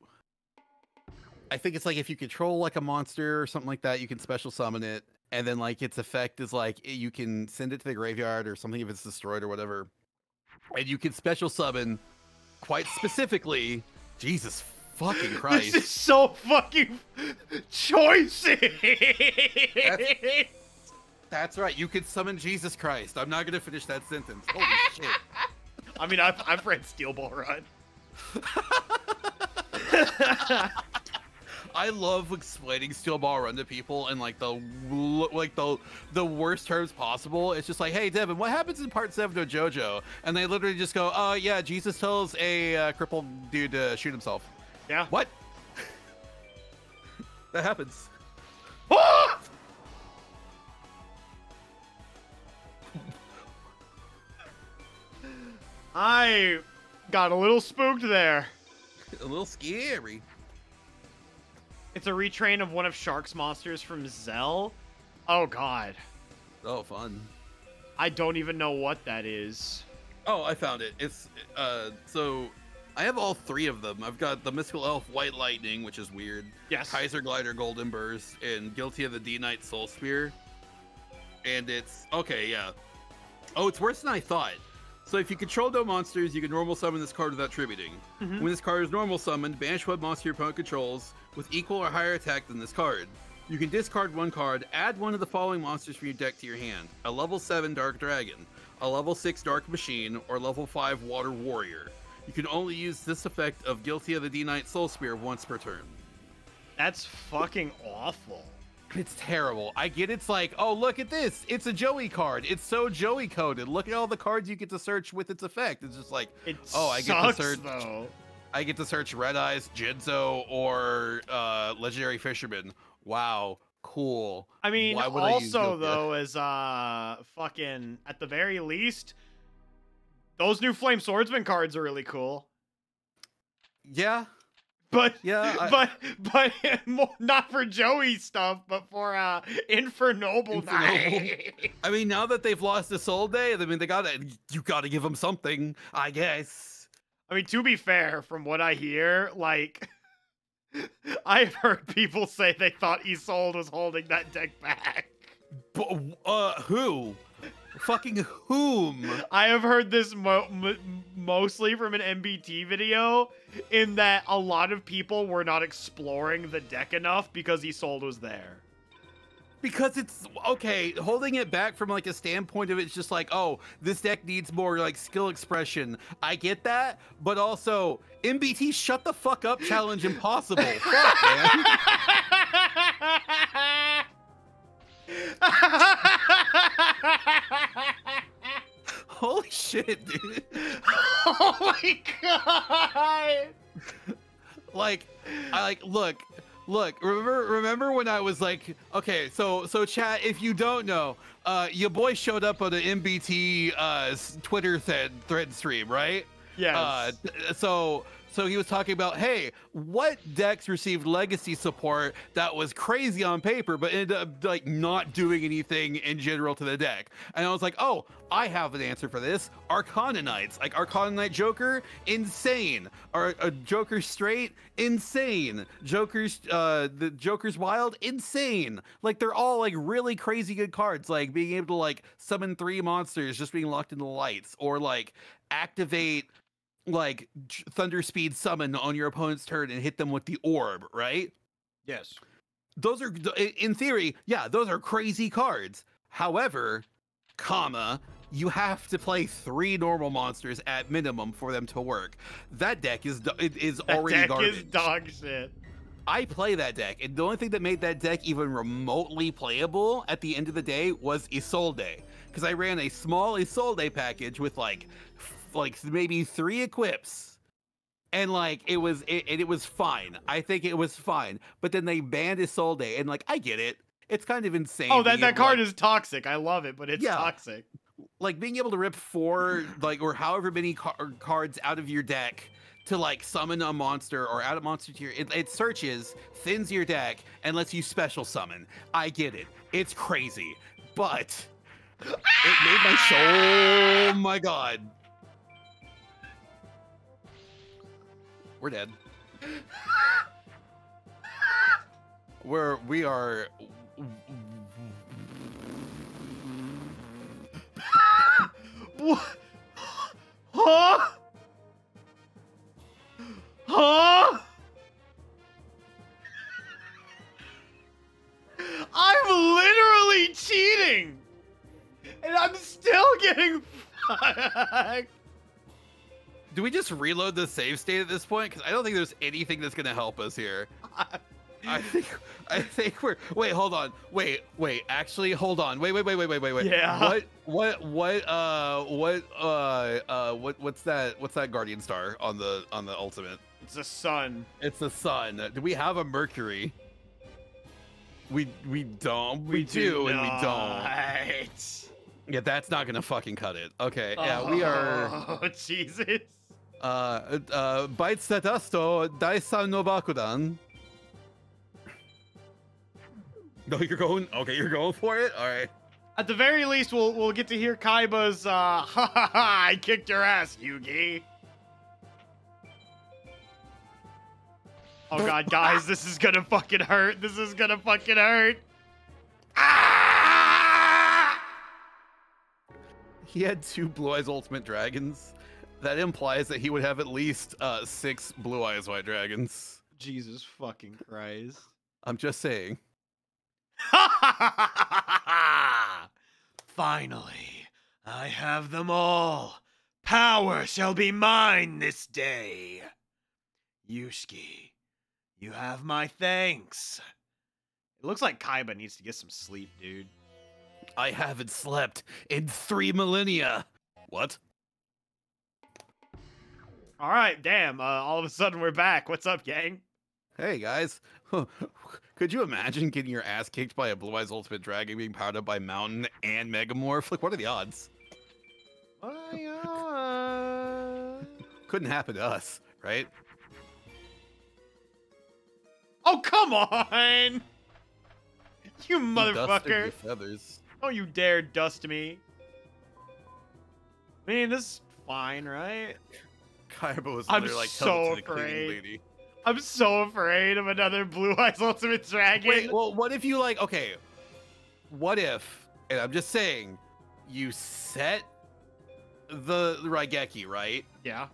I think it's like if you control like a monster or something like that, you can special summon it, and then like its effect is like eh, you can send it to the graveyard or something if it's destroyed or whatever. and you can special summon quite specifically Jesus fucking Christ! This is so fucking choices. That's right. You can summon Jesus Christ. I'm not gonna finish that sentence. Holy shit. I mean, I've, I've read Steel Ball Run. I love explaining Steel Ball Run to people in like the like the the worst terms possible. It's just like, hey Devon, what happens in part seven of JoJo? And they literally just go, oh yeah, Jesus tells a uh, crippled dude to shoot himself. Yeah. What? that happens. Ah! I got a little spooked there. A little scary. It's a retrain of one of Shark's monsters from Zell. Oh god. Oh, fun. I don't even know what that is. Oh, I found it. It's uh so I have all three of them. I've got the Mystical Elf White Lightning, which is weird. Yes. Kaiser Glider Golden Burst, and Guilty of the D Knight Soul Spear. And it's okay, yeah. Oh, it's worse than I thought. So if you control no monsters, you can normal summon this card without tributing. Mhm. When this card is normal summoned, banish what monster your opponent controls with equal or higher attack than this card. You can discard one card, add one of the following monsters from your deck to your hand: a level 7 Dark Dragon, a level 6 Dark Machine, or level 5 Water Warrior. You can only use this effect of Guilty of the D Knight Soul Spear once per turn. That's fucking awful. It's terrible. I get it's like, oh, look at this. It's a Joey card. It's so Joey coded. Look at all the cards you get to search with its effect. It's just like, It Oh, I get to search- though. I get to search Red Eyes, Jinzo, or uh, Legendary Fisherman. Wow, cool. I mean, would I also though, is uh, fucking at the very least, those new Flame Swordsman cards are really cool. Yeah, But Yeah, I- but but not for Joey stuff, but for uh Infernoble Infernoble. I mean, now that they've lost the Soul Day, I mean, they gotta, you gotta give them something, I guess. I mean, to be fair, from what I hear, like I've heard people say they thought Isolde was holding that deck back. But, uh, who? Fucking whom? I have heard this mo- m- mostly from an MBT video, in that a lot of people were not exploring the deck enough because Isolde was there. Because it's okay, holding it back from like a standpoint of it's just like, oh, this deck needs more like skill expression. I get that, but also MBT shut the fuck up challenge impossible. fuck, man. Holy shit, dude. oh my god! like I like look look remember remember when I was like okay so so chat if you don't know uh your boy showed up on the MBT uh Twitter thread thread stream right Yes. uh so so he was talking about hey what decks received legacy support that was crazy on paper but ended up like not doing anything in general to the deck. And I was like oh I have an answer for this. Arcana Knights. Like Arcana Knight Joker insane. Or a Joker straight insane. Joker's uh the Joker's wild insane. Like they're all like really crazy good cards. Like being able to like summon three monsters just being locked into the lights or like activate like thunder speed summon on your opponent's turn and hit them with the orb, right? yes. Those are in theory, yeah, those are crazy cards. However, comma, you have to play three normal monsters at minimum for them to work. That deck is is That already deck garbage. is dog shit. I play that deck, and the only thing that made that deck even remotely playable at the end of the day was Isolde, because I ran a small Isolde package with like, like maybe three equips, and like it was it, it was fine. I think it was fine, but then they banned Isolde, and like I get it, it's kind of insane. Oh, that, that card like- is toxic. I love it, but it's Yeah. toxic. like being able to rip four like or however many car- cards out of your deck to like summon a monster or add a monster to your it, it searches thins your deck and lets you special summon i get it it's crazy but it made my soul oh my god we're dead we're we are What? Huh? Huh? I'm literally cheating! And I'm still getting fucked. Do we just reload the save state at this point? Because I don't think there's anything that's gonna help us here. I think I think we're wait, hold on. Wait, wait, actually hold on. Wait, wait, wait, wait, wait, wait, wait. Yeah. What what what uh what uh uh what what's that what's that guardian star on the on the ultimate? It's the sun. It's the sun. Do we have a Mercury? We we don't. We, do, and we don't. Yeah, that's not gonna fucking cut it. Okay, yeah, we are Oh, Jesus. Uh uh bites Setasto Daisan no Bakudan. No, you're going okay, you're going for it? Alright. At the very least, we'll we'll get to hear Kaiba's uh ha ha ha I kicked your ass, Yugi. Oh god, guys, this is gonna fucking hurt. This is gonna fucking hurt. Ah! He had two Blue Eyes Ultimate Dragons. That implies that he would have at least uh six Blue Eyes White Dragons. Jesus fucking Christ. I'm just saying. Finally, I have them all. Power shall be mine this day. Yushki, you have my thanks. It looks like Kaiba needs to get some sleep, dude. I haven't slept in three millennia. What? All right, damn. Uh, all of a sudden, we're back. What's up, gang? Hey guys, could you imagine getting your ass kicked by a Blue Eyes Ultimate Dragon being powered up by Mountain and Megamorph? Like, what are the odds? uh, Couldn't happen to us, right? Oh, come on! You motherfucker. feathers. Don't you dare dust me. I mean, this is fine, right? Kaiba was I'm literally like, so to afraid. cleaning lady. I'm so afraid of another Blue Eyes Ultimate Dragon. Wait, well, what if you like? Okay, what if? And I'm just saying, you set the Raigeki right, yeah.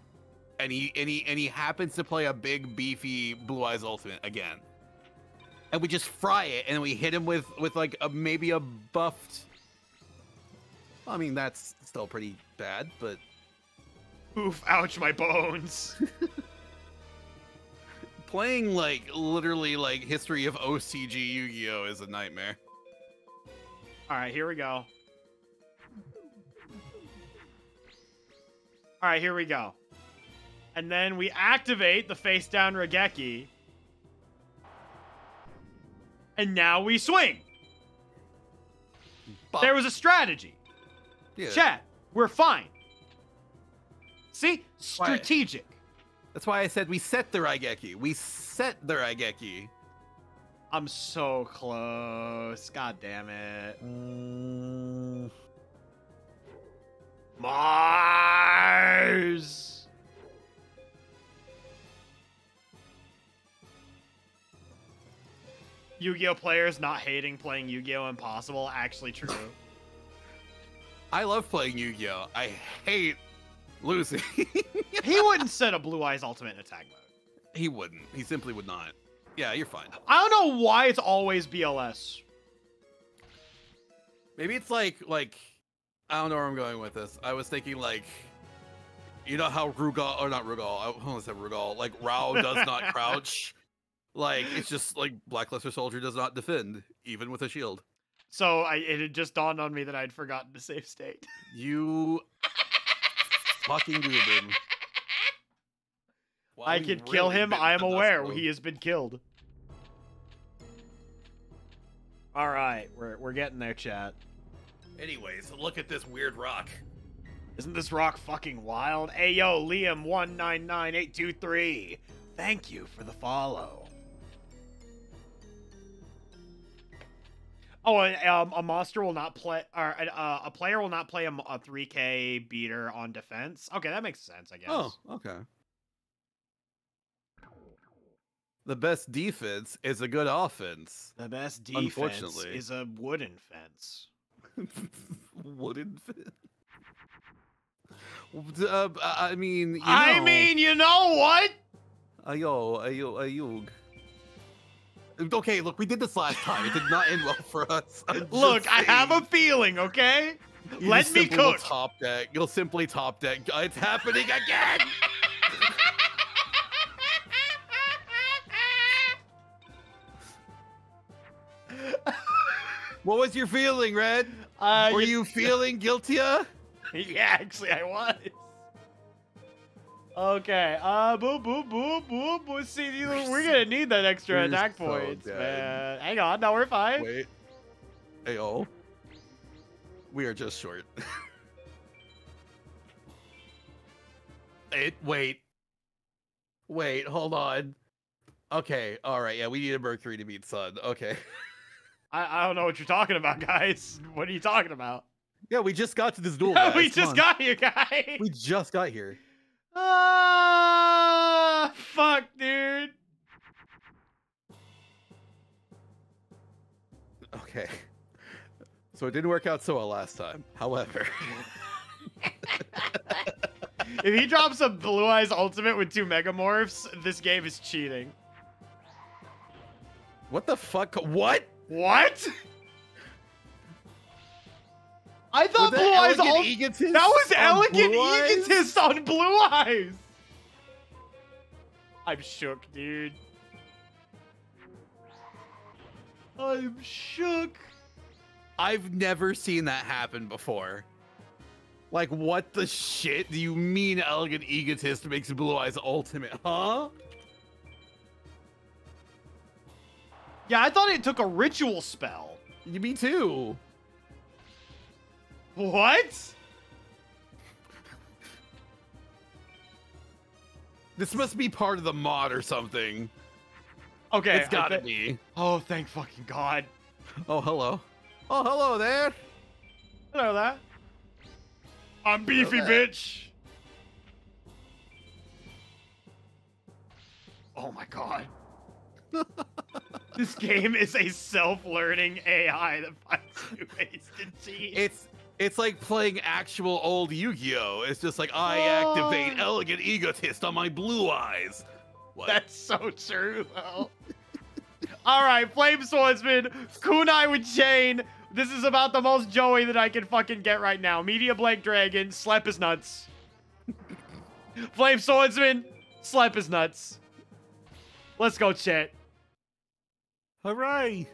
and he and he and he happens to play a big beefy Blue Eyes Ultimate again, and we just fry it, and we hit him with with like a maybe a buffed. I mean, that's still pretty bad, but Oof, ouch, my bones. playing like literally like history of OCG Yu-Gi-Oh is a nightmare. All right, here we go. All right, here we go. And then we activate the face down Raigeki. And now we swing. Bop. There was a strategy. Yeah. Chat, we're fine. See? Why- Strategic. That's why I said we set the Raigeki. We set the Raigeki. I'm so close. God damn it. Mm, Mars. Yu-Gi-Oh players not hating playing Yu-Gi-Oh Impossible actually true. I love playing Yu-Gi-Oh. I hate losing. he wouldn't set a Blue Eyes Ultimate in attack mode. he wouldn't. He simply would not. Yeah, you're fine. I don't know why it's always BLS. Maybe it's like like I don't know where I'm going with this. I was thinking like you know how Rugal or not Rugal, I almost said Rugal, like Rao does not crouch. Like it's just like Blackluster Soldier does not defend, even with a shield. So I, it had just dawned on me that I'd forgotten to save state. You fucking goober. Wow, I we could kill really him. I am aware. He has been killed. All right, we're we're getting there, chat. Anyways, look at this weird rock. Isn't this rock fucking wild? Hey yo, Liam one nine nine eight two three. Thank you for the follow. Oh, and, um, a monster will not play, or uh, a player will not play a, a 3K beater on defense. Okay, that makes sense, I guess. Oh, okay. The best defense is a good offense. The best defense Unfortunately. is a wooden fence. Wooden fence. Uh, I mean, you I mean, you know what? Ayo, ayo, ayug. Okay, look, we did this last time. It did not end well for us. I'm Look, I have a feeling, okay? You Let me cook. Top deck. You'll simply top deck. It's happening again. what was your feeling, Red? Uh, Were you- you feeling guilty? uh? yeah, actually, I was. Okay, uh, boop, boop, boop, boop, boop. See, we're gonna need that extra We're attack so points, dead. man. Hang on, now we're fine. Wait. Ayo. We are just short. it. Wait. Wait. Hold on. Okay. All right. Yeah, we need a Mercury to beat Sun. Okay. I, I don't know what you're talking about, guys. What are you talking about? Yeah, we just got to this duel. we just got here, guys. We just got here. Ah, fuck, dude. Okay. So it didn't work out so well last time. However, If he drops a Blue Eyes Ultimate with two Megamorphs, this game is cheating. what the fuck? What? What? I thought Blue Eyes Ultimate. egotist That was elegant egotist on Blue Eyes. I'm shook, dude. I'm shook. I've never seen that happen before. Like, what the shit do you mean elegant egotist makes Blue Eyes ultimate, huh? Yeah, I thought it took a ritual spell. You me too. What? This must be part of the mod or something. Okay. It's gotta be. Oh, thank fucking God. Oh, hello. Oh, hello there. Hello there. I'm beefy, there. bitch. Oh my god. this game is a self-learning AI that finds new ways to cheat. It's it's like playing actual old Yu-Gi-Oh. It's just like I Oh. activate elegant egotist on my blue eyes. What? That's so true, though. All right, Flame Swordsman, Kunai with Chain. This is about the most Joey that I can fucking get right now. Meteor Black Dragon, slap his nuts. Flame Swordsman, slap his nuts. Let's go, chat. Hooray!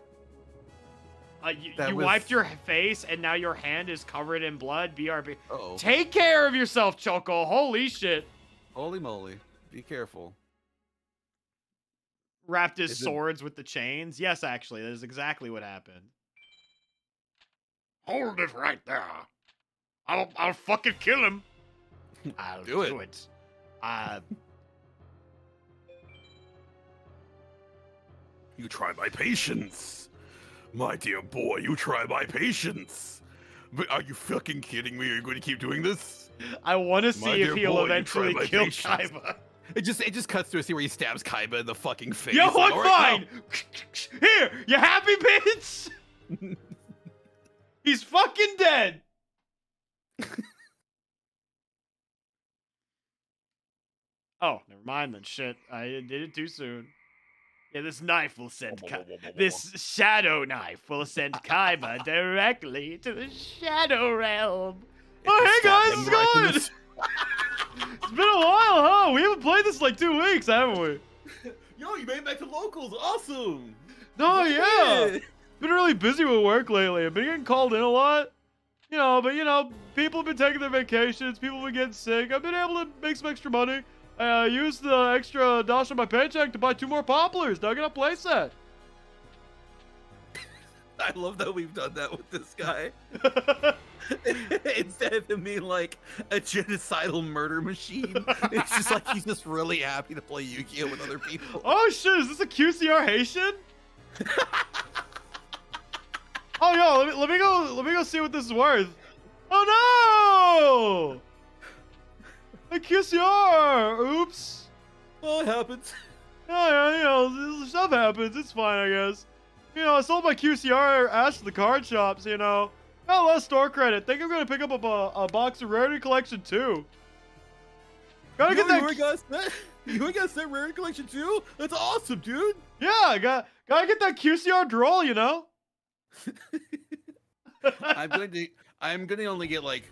Uh, you you was- wiped your face and now your hand is covered in blood. BRB. Oh, Take care of yourself, Choco. Holy shit. holy moly! Be careful. Wrapped his Is it- swords with the chains. Yes, actually, that is exactly what happened. Hold it right there. I'll, I'll fucking kill him. I'll Do it. do it. Uh, You try my patience, my dear boy. You try my patience. But are you fucking kidding me? Are you going to keep doing this? I want to see if he'll boy, eventually kill patience. Kaiba. It just it just cuts to a scene where he stabs Kaiba in the fucking face. Yo, what "All right, fine? Here, you happy, bitch? He's fucking dead. oh, never mind then. Shit, I did it too soon. Yeah, this knife will send. Ka- this shadow knife will send Kaiba directly to the shadow realm. Oh, hey guys, it's going. It's been a while, huh? We haven't played this like two weeks, haven't we? Yo, you made it back to locals. Awesome. No, yeah. Been really busy with work lately. I've been getting called in a lot. You know, but you know, people have been taking their vacations. People have been getting sick. I've been able to make some extra money. I uh, used the extra dosh on my paycheck to buy two more poplars. Now I got a playset. I love that we've done that with this guy. Instead of him being like a genocidal murder machine, it's just like he's just really happy to play Yu-Gi-Oh with other people. oh shit, is this a QCR Haitian? oh yo, let me, let me go let me go see what this is worth. Oh no! A QCR! Oops. Oh, it happens. Yeah, yeah, you know, stuff happens. It's fine, I guess. You know, I sold my QCR ash to the card shops, you know. Got a lot of store credit. Think I'm gonna pick up a, a box of Rarity Collection too. Gotta Yo, get that. You already got set. You already got set rare collection too. That's awesome, dude. Yeah, I got gotta get that QCR draw, you know. I'm going to. I'm going to only get like,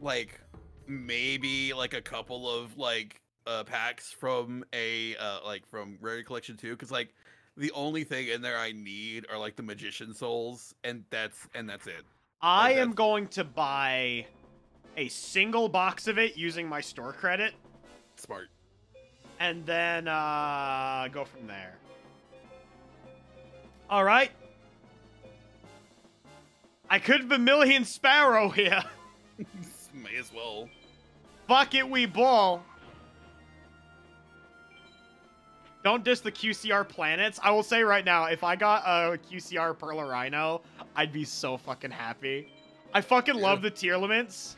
like, maybe like a couple of like uh packs from a uh like from rare collection too, because like the only thing in there I need are like the magician souls, and that's and that's it. I Like am going to buy a single box of it using my store credit, Smart. and then uh, go from there. All right. I could Vermilion Sparrow here. May as well. Fuck it, we ball. Don't diss the QCR planets. I will say right now, if I got a QCR Perla Rhino, I'd be so fucking happy. I fucking love the Tearlaments,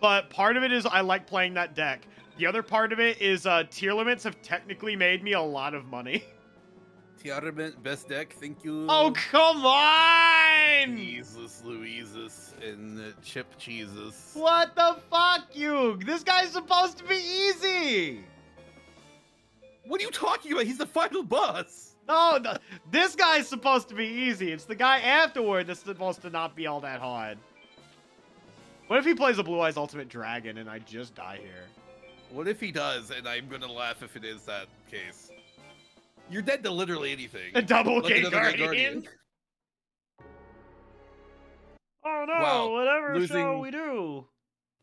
but part of it is I like playing that deck. The other part of it is uh, Tearlaments have technically made me a lot of money. Tearlament, best deck. Thank you. Oh, come on! Jesus, Louises, and Chip Cheeses. What the fuck, you? This guy's supposed to be easy! What are you talking about? He's the final boss. No, no, this guy's supposed to be easy. It's the guy afterward that's supposed to not be all that hard. What if he plays a Blue Eyes Ultimate Dragon and I just die here? What if he does, and I'm gonna laugh if it is that case? You're dead to literally anything. A double Like gate guardian. Guardian. Oh no! Wow, Whatever shall we do?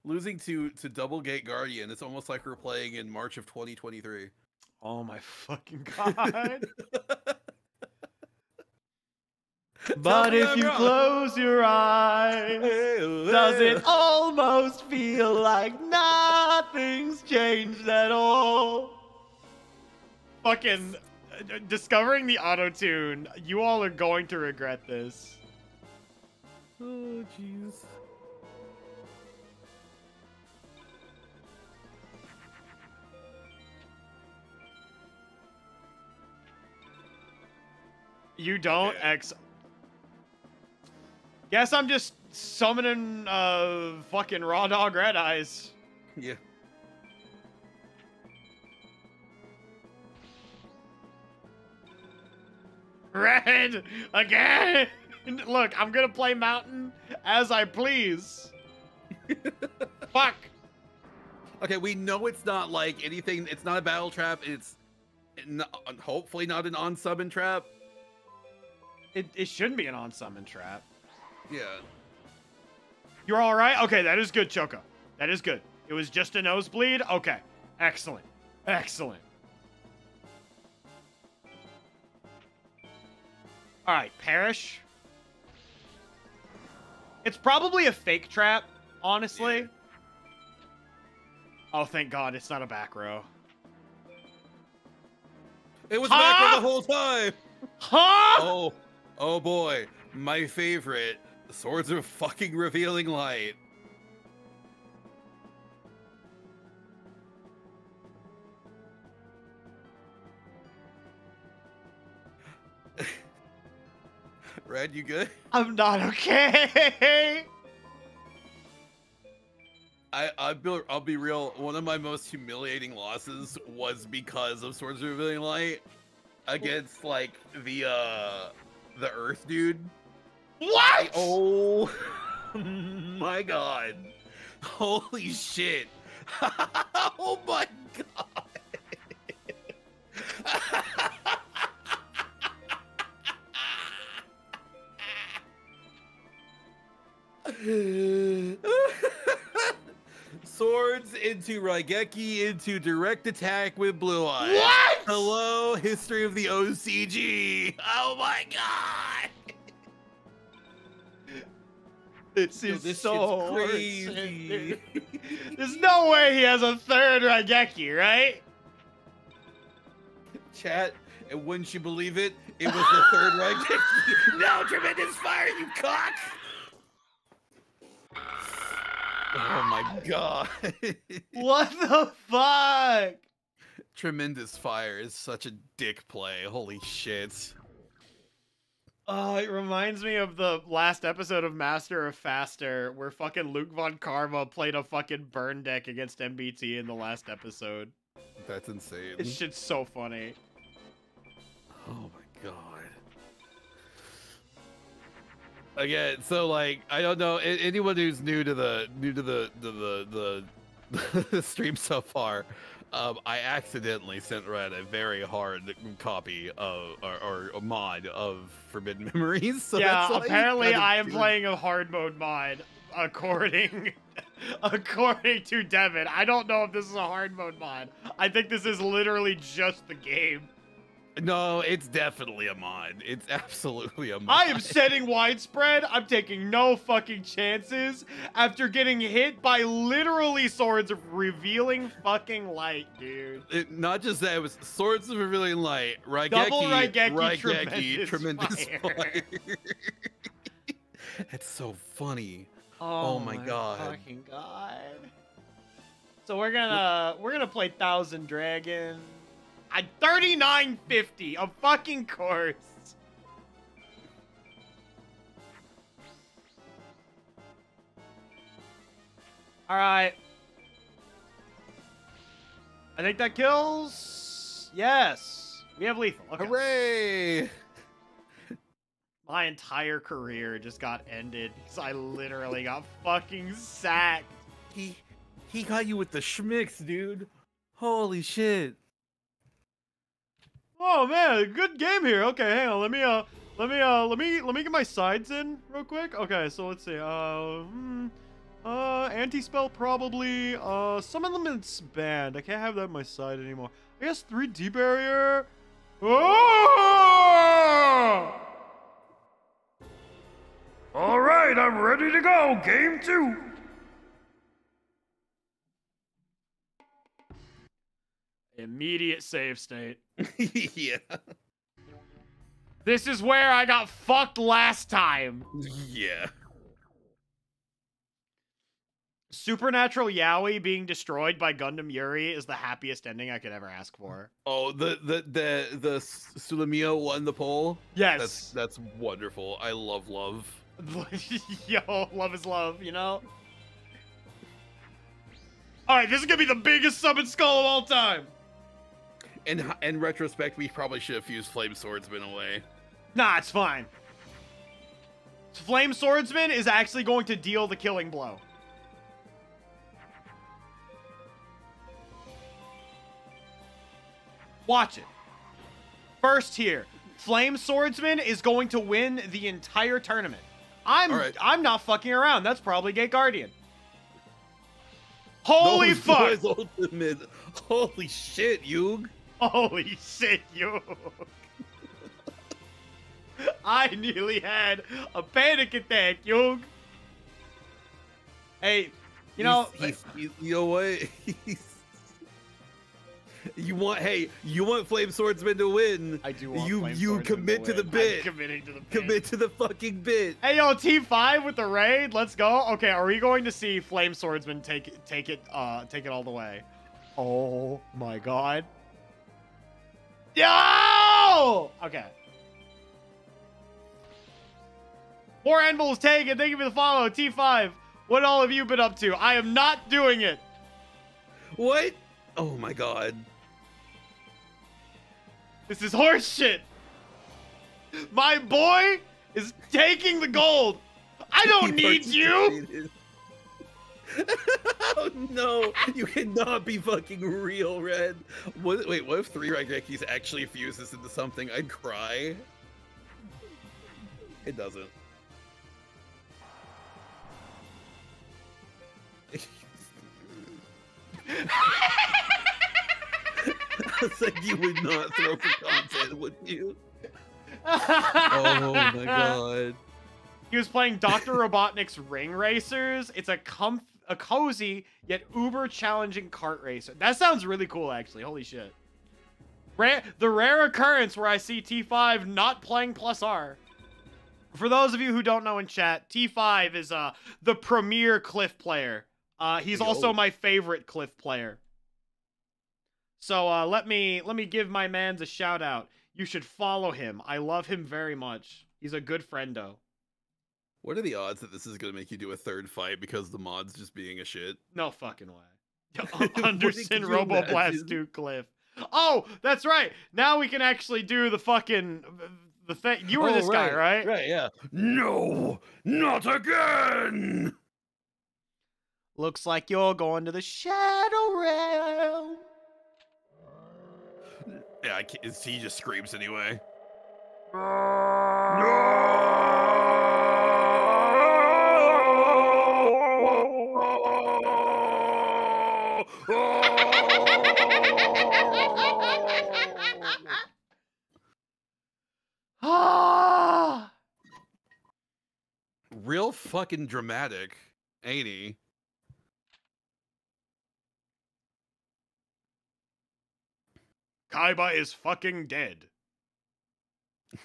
Losing to to Double Gate Guardian, it's almost like we're playing in March of 2023. Oh my fucking god! But if you wrong. close your eyes, does it almost feel like nothing's changed at all? Fucking discovering the auto tune. You all are going to regret this. Oh jeez. You don't Okay. X. Guess I'm just summoning uh fucking raw dog red eyes. Yeah. Red again. Look, I'm gonna play mountain as I please. Fuck. Okay, we know it's not like anything. It's not a battle trap. It's n- hopefully not an on summon trap. It, it shouldn't be an on summon trap. Yeah. You're all right. Okay, that is good, Choco. That is good. It was just a nosebleed. Okay, excellent, excellent. All right, perish. It's probably a fake trap, honestly. Yeah. Oh, thank God, it's not a back row. It was Huh? back for the whole time. Huh? Oh, oh boy, my favorite. Swords of fucking revealing light. Red, you good? I'm not okay. I I'll be, I'll be real. One of my most humiliating losses was because of Swords of Revealing Light against like the uh the Earth dude. what? Oh my god! Holy shit! oh my god! Swords into Raigeki into direct attack with Blue Eye. What? Hello, history of the OCG. Oh my god! This Yo, is this so crazy. There's no way he has a third Raigeki, right? Chat, and wouldn't you believe it? It was the third Raigeki. no, tremendous fire, you cock! Oh my god. What the fuck? tremendous fire is such a dick play. Holy shit. Oh, it reminds me of the last episode of Master of Faster where fucking Luke Von Karma played a fucking burn deck against MBT in the last episode. That's insane. This shit's so funny. Oh my god. Again, so like I don't know anyone who's new to the new to the the the, the, the stream so far. Um, I accidentally sent Red a very hard copy of or, or a mod of Forbidden Memories. So yeah, apparently I am playing a hard mode mod according according to Devin. I don't know if this is a hard mode mod. I think this is literally just the game. No, it's definitely a mod. It's absolutely a mod. I am setting widespread. I'm taking no fucking chances after getting hit by literally swords of revealing fucking light, dude. It, not just that, it was Swords of Revealing Light, Raigeki, Double Raigeki, Raigeki, Tremendous Tremendous Fire. Fire. That's so funny. Oh, oh my God. fucking god. So we're gonna we're gonna play Thousand Dragon. At 39.50, of fucking course. Alright. I think that kills. Yes. We have lethal. Okay. Hooray! My entire career just got ended because I literally got fucking sacked. He he got you with the schmicks, dude. Holy shit. Oh man, good game here. Okay, hang on. Let me uh let me uh let me let me get my sides in real quick. Okay, so let's see. Uh hmm, uh anti-spell probably. Uh some elements banned. I can't have that in my side anymore. I guess 3D barrier. Oh! All right, I'm ready to go. Game 2. Immediate save state. yeah. This is where I got fucked last time. Yeah. Supernatural Yaoi being destroyed by Gundam Yuri is the happiest ending I could ever ask for. Oh, the the the the Sulamio won the poll. Yes. That's that's wonderful. I love love. Yo, love is love, you know? Alright, this is gonna be the biggest summon skull of all time. In in retrospect, we probably should have fused Flame Swordsman away. Nah, it's fine. Flame Swordsman is actually going to deal the killing blow. Watch it. First here, Flame Swordsman is going to win the entire tournament. I'm right. I'm not fucking around. That's probably Gate Guardian. Holy Those fuck! Holy shit, Yug. Holy shit, yo! I nearly had a panic attack, yo. Hey, you know, He's- he's- he's- you know what? You want hey, you want Flame Swordsman to win. I do want you Flame you Swordsman commit to, win. the I'm bit. committing to the bit. Commit to the fucking bit. Hey yo, T5 with the raid. Let's go. Okay, are we going to see Flame Swordsman take take it, uh, take it all the way? Oh my god. Yo! Okay. Four anvils taken. Thank you for the follow. T5. What all have you been up to? I am not doing it. What? Oh my god. This is horse shit. My boy is taking the gold. I don't need you. oh no! You cannot be fucking real, Red. What, wait, what if three Raigekis actually fuse this into something? I'd cry. It doesn't. it's like you would not throw for content, would you? Oh my god. He was playing Dr. Robotnik's Ring Racers. It's a comf a cozy yet uber challenging kart racer. That sounds really cool actually. Holy shit. Rare, the rare occurrence where I see T5 not playing plus R. For those of you who don't know in chat, T5 is uh the premier Cliff player. Uh he's Yo. also my favorite Cliff player. So uh let me let me give my man's a shout out. You should follow him. I love him very much. He's a good friendo. What are the odds that this is gonna make you do a third fight because the mod's just being a shit? No fucking way. What Anderson could you Roboblast imagine? 2 Cliff. Oh, that's right. Now we can actually do the fucking the thing. You were Oh, this guy, right? Right, yeah. No, not again. Looks like you're going to the Shadow Realm. Yeah, I can't, he just screams anyway. Ah! Real fucking dramatic, ain't he? Kaiba is fucking dead.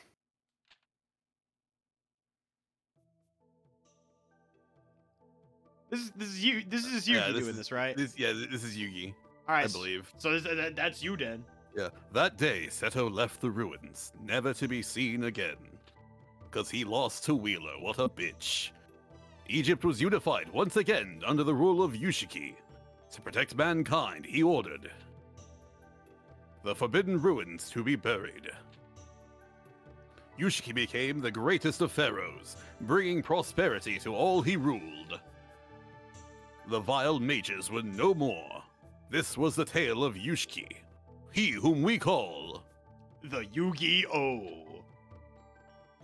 This is this is you. This is Yugi Yeah, this doing is- this, right? This, yeah, this is Yugi, All right, I believe. So this, uh, that, that's you, then. Yeah. That day, Seto left the ruins, never to be seen again. Cause he lost to Wheeler, what a bitch. Egypt was unified once again under the rule of Yushiki. To protect mankind, he ordered the forbidden ruins to be buried. Yushiki became the greatest of pharaohs, bringing prosperity to all he ruled. The vile mages were no more. This was the tale of Yushiki, he whom we call. The Yu-Gi-Oh.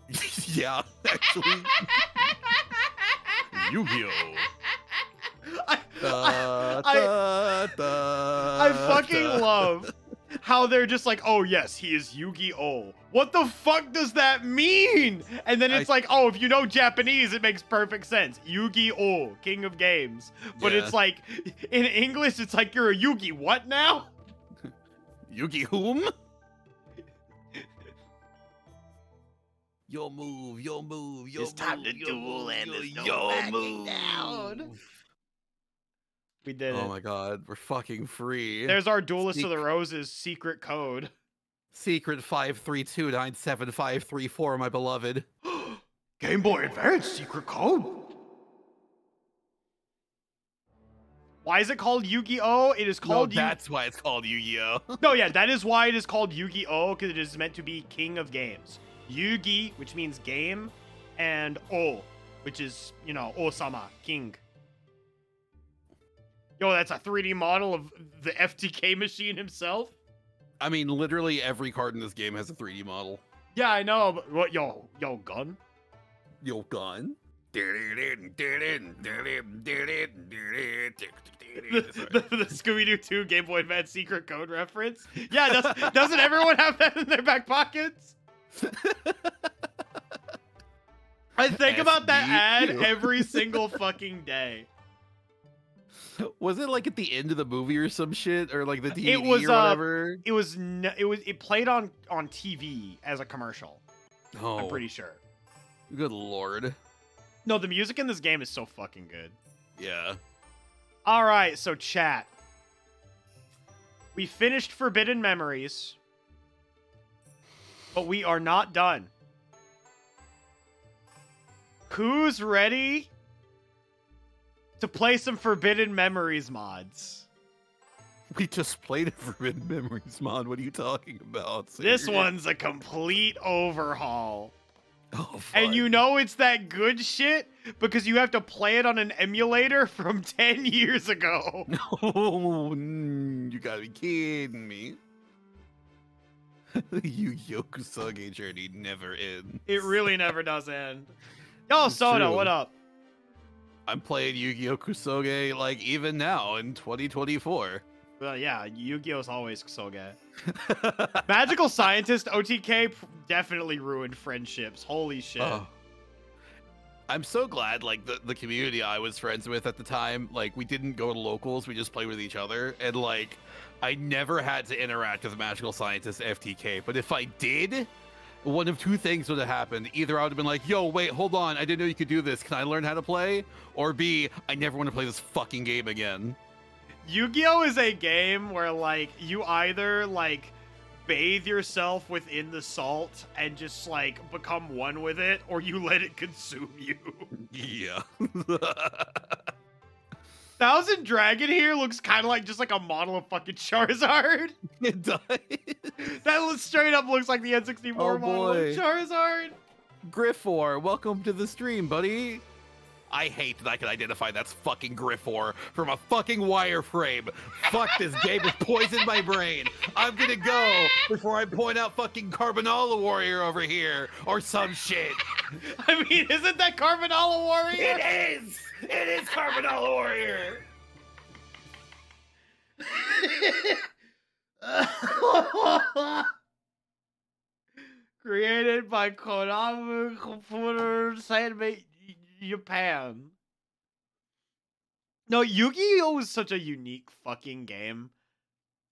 yeah, actually, Yu-Gi-Oh! I, Da, I- da, da, I fucking love how they're just like, oh yes, he is Yu-Gi-Oh. What the fuck does that mean? And then it's I- like, oh, if you know Japanese, it makes perfect sense. Yu-Gi-Oh, King of Games. But Yeah. it's like in English, it's like you're a Yugi. What now? Yugi whom? Your move, your move, your It's time to your duel move, and your- there's no your move. down. We did Oh it. my god, we're fucking free. There's our Duelist of the Roses secret code. Secret five three two nine seven five three four, my beloved. Game Boy Advance secret code. Why is it called Yu-Gi-Oh? It is No, called Yu- that's why it's called Yu-Gi-Oh. No, yeah, that is why it is called Yu-Gi-Oh because it is meant to be king of games. Yugi, which means game, and O, which is, you know, Osama, king. Yo, that's a 3D model of the FTK machine himself. I mean, literally every card in this game has a 3D model. Yeah, I know, but what yo, yo gun? Yo, gun. The, the, the Scooby-Doo 2 Game Boy Advance secret code reference. Yeah, does, doesn't everyone have that in their back pockets? I think about that ad every single fucking day. Was it like at the end of the movie or some shit, or like the DVD It was, or uh. It was n- it was it played on on TV as a commercial. oh, I'm pretty sure. good lord. No, the music in this game is so fucking good. Yeah. All right, so chat. We finished Forbidden Memories, but we are not done. Who's ready to play some Forbidden Memories mods? We just played a Forbidden Memories mod. What are you talking about? This one's a complete overhaul. Oh, And you know it's that good shit because you have to play it on an emulator from 10 years ago. No, you gotta be kidding me. Yu-Gi-Oh! Journey never ends. It really never does end. Yo, Soda, true. what up? I'm playing Yu-Gi-Oh! Kusoge like even now in 2024. Well, yeah, Yu-Gi-Oh's always so good. Magical Scientist OTK definitely ruined friendships. Holy shit. Oh. I'm so glad like the, the community I was friends with at the time, like we didn't go to locals, we just played with each other. And like I never had to interact with Magical Scientist FTK. But if I did, one of two things would have happened. Either I would have been like, yo, wait, hold on, I didn't know you could do this. Can I learn how to play? Or B, I never want to play this fucking game again. Yu-Gi-Oh is a game where like you either like bathe yourself within the salt and just like become one with it, or you let it consume you. Yeah. Thousand Dragon here looks kind of like just like a model of fucking Charizard. it does. That looks- straight up looks like the N64 Oh, model of boy. Charizard. Griffore, welcome to the stream, buddy. I hate that I can identify that's fucking Griffore from a fucking wireframe. Fuck this game has poisoned my brain. I'm gonna go before I point out fucking Karbonala Warrior over here or some shit. I mean, isn't that Karbonala Warrior? It is! It is Karbonala Warrior! Created by Konami Computer Sandmade Japan. No, Yu-Gi-Oh is such a unique fucking game.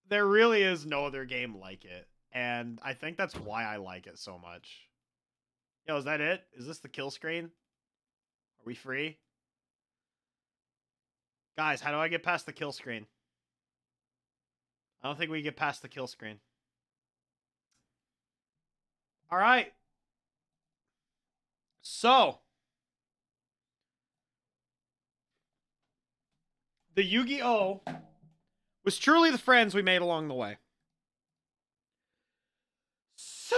There really is no other game like it. And I think that's why I like it so much. Yo, is that it? Is this the kill screen? Are we free? Guys, how do I get past the kill screen? I don't think we get past the kill screen. All right. So, the Yu Gi Oh! was truly the friends we made along the way. So,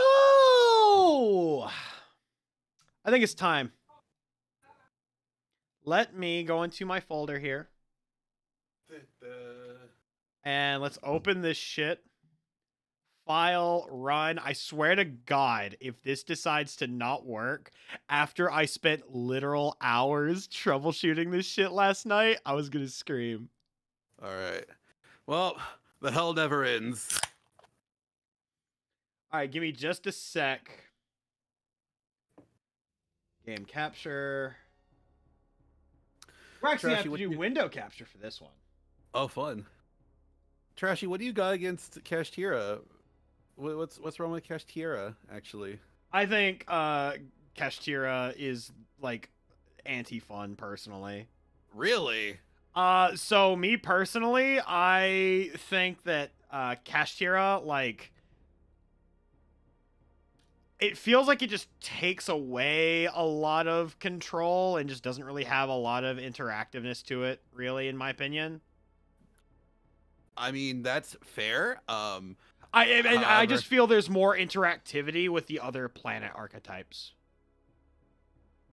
I think it's time. Let me go into my folder here and let's open this shit. File, run. I swear to God, if this decides to not work after I spent literal hours troubleshooting this shit last night, I was gonna scream. All right. Well, the hell never ends. All right, give me just a sec. Game capture. We're actually Trashy, have to do you- window capture for this one. Oh, fun. Trashy, what do you got against Kashtira? Wha- What's what's wrong with Kashtira, actually? I think uh Kashtira is like anti-fun personally. Really? Uh, so me personally, I think that uh, Kashtira, like, it feels like it just takes away a lot of control and just doesn't really have a lot of interactiveness to it, really, in my opinion. I mean, that's fair. Um, I and I just feel there's more interactivity with the other planet archetypes.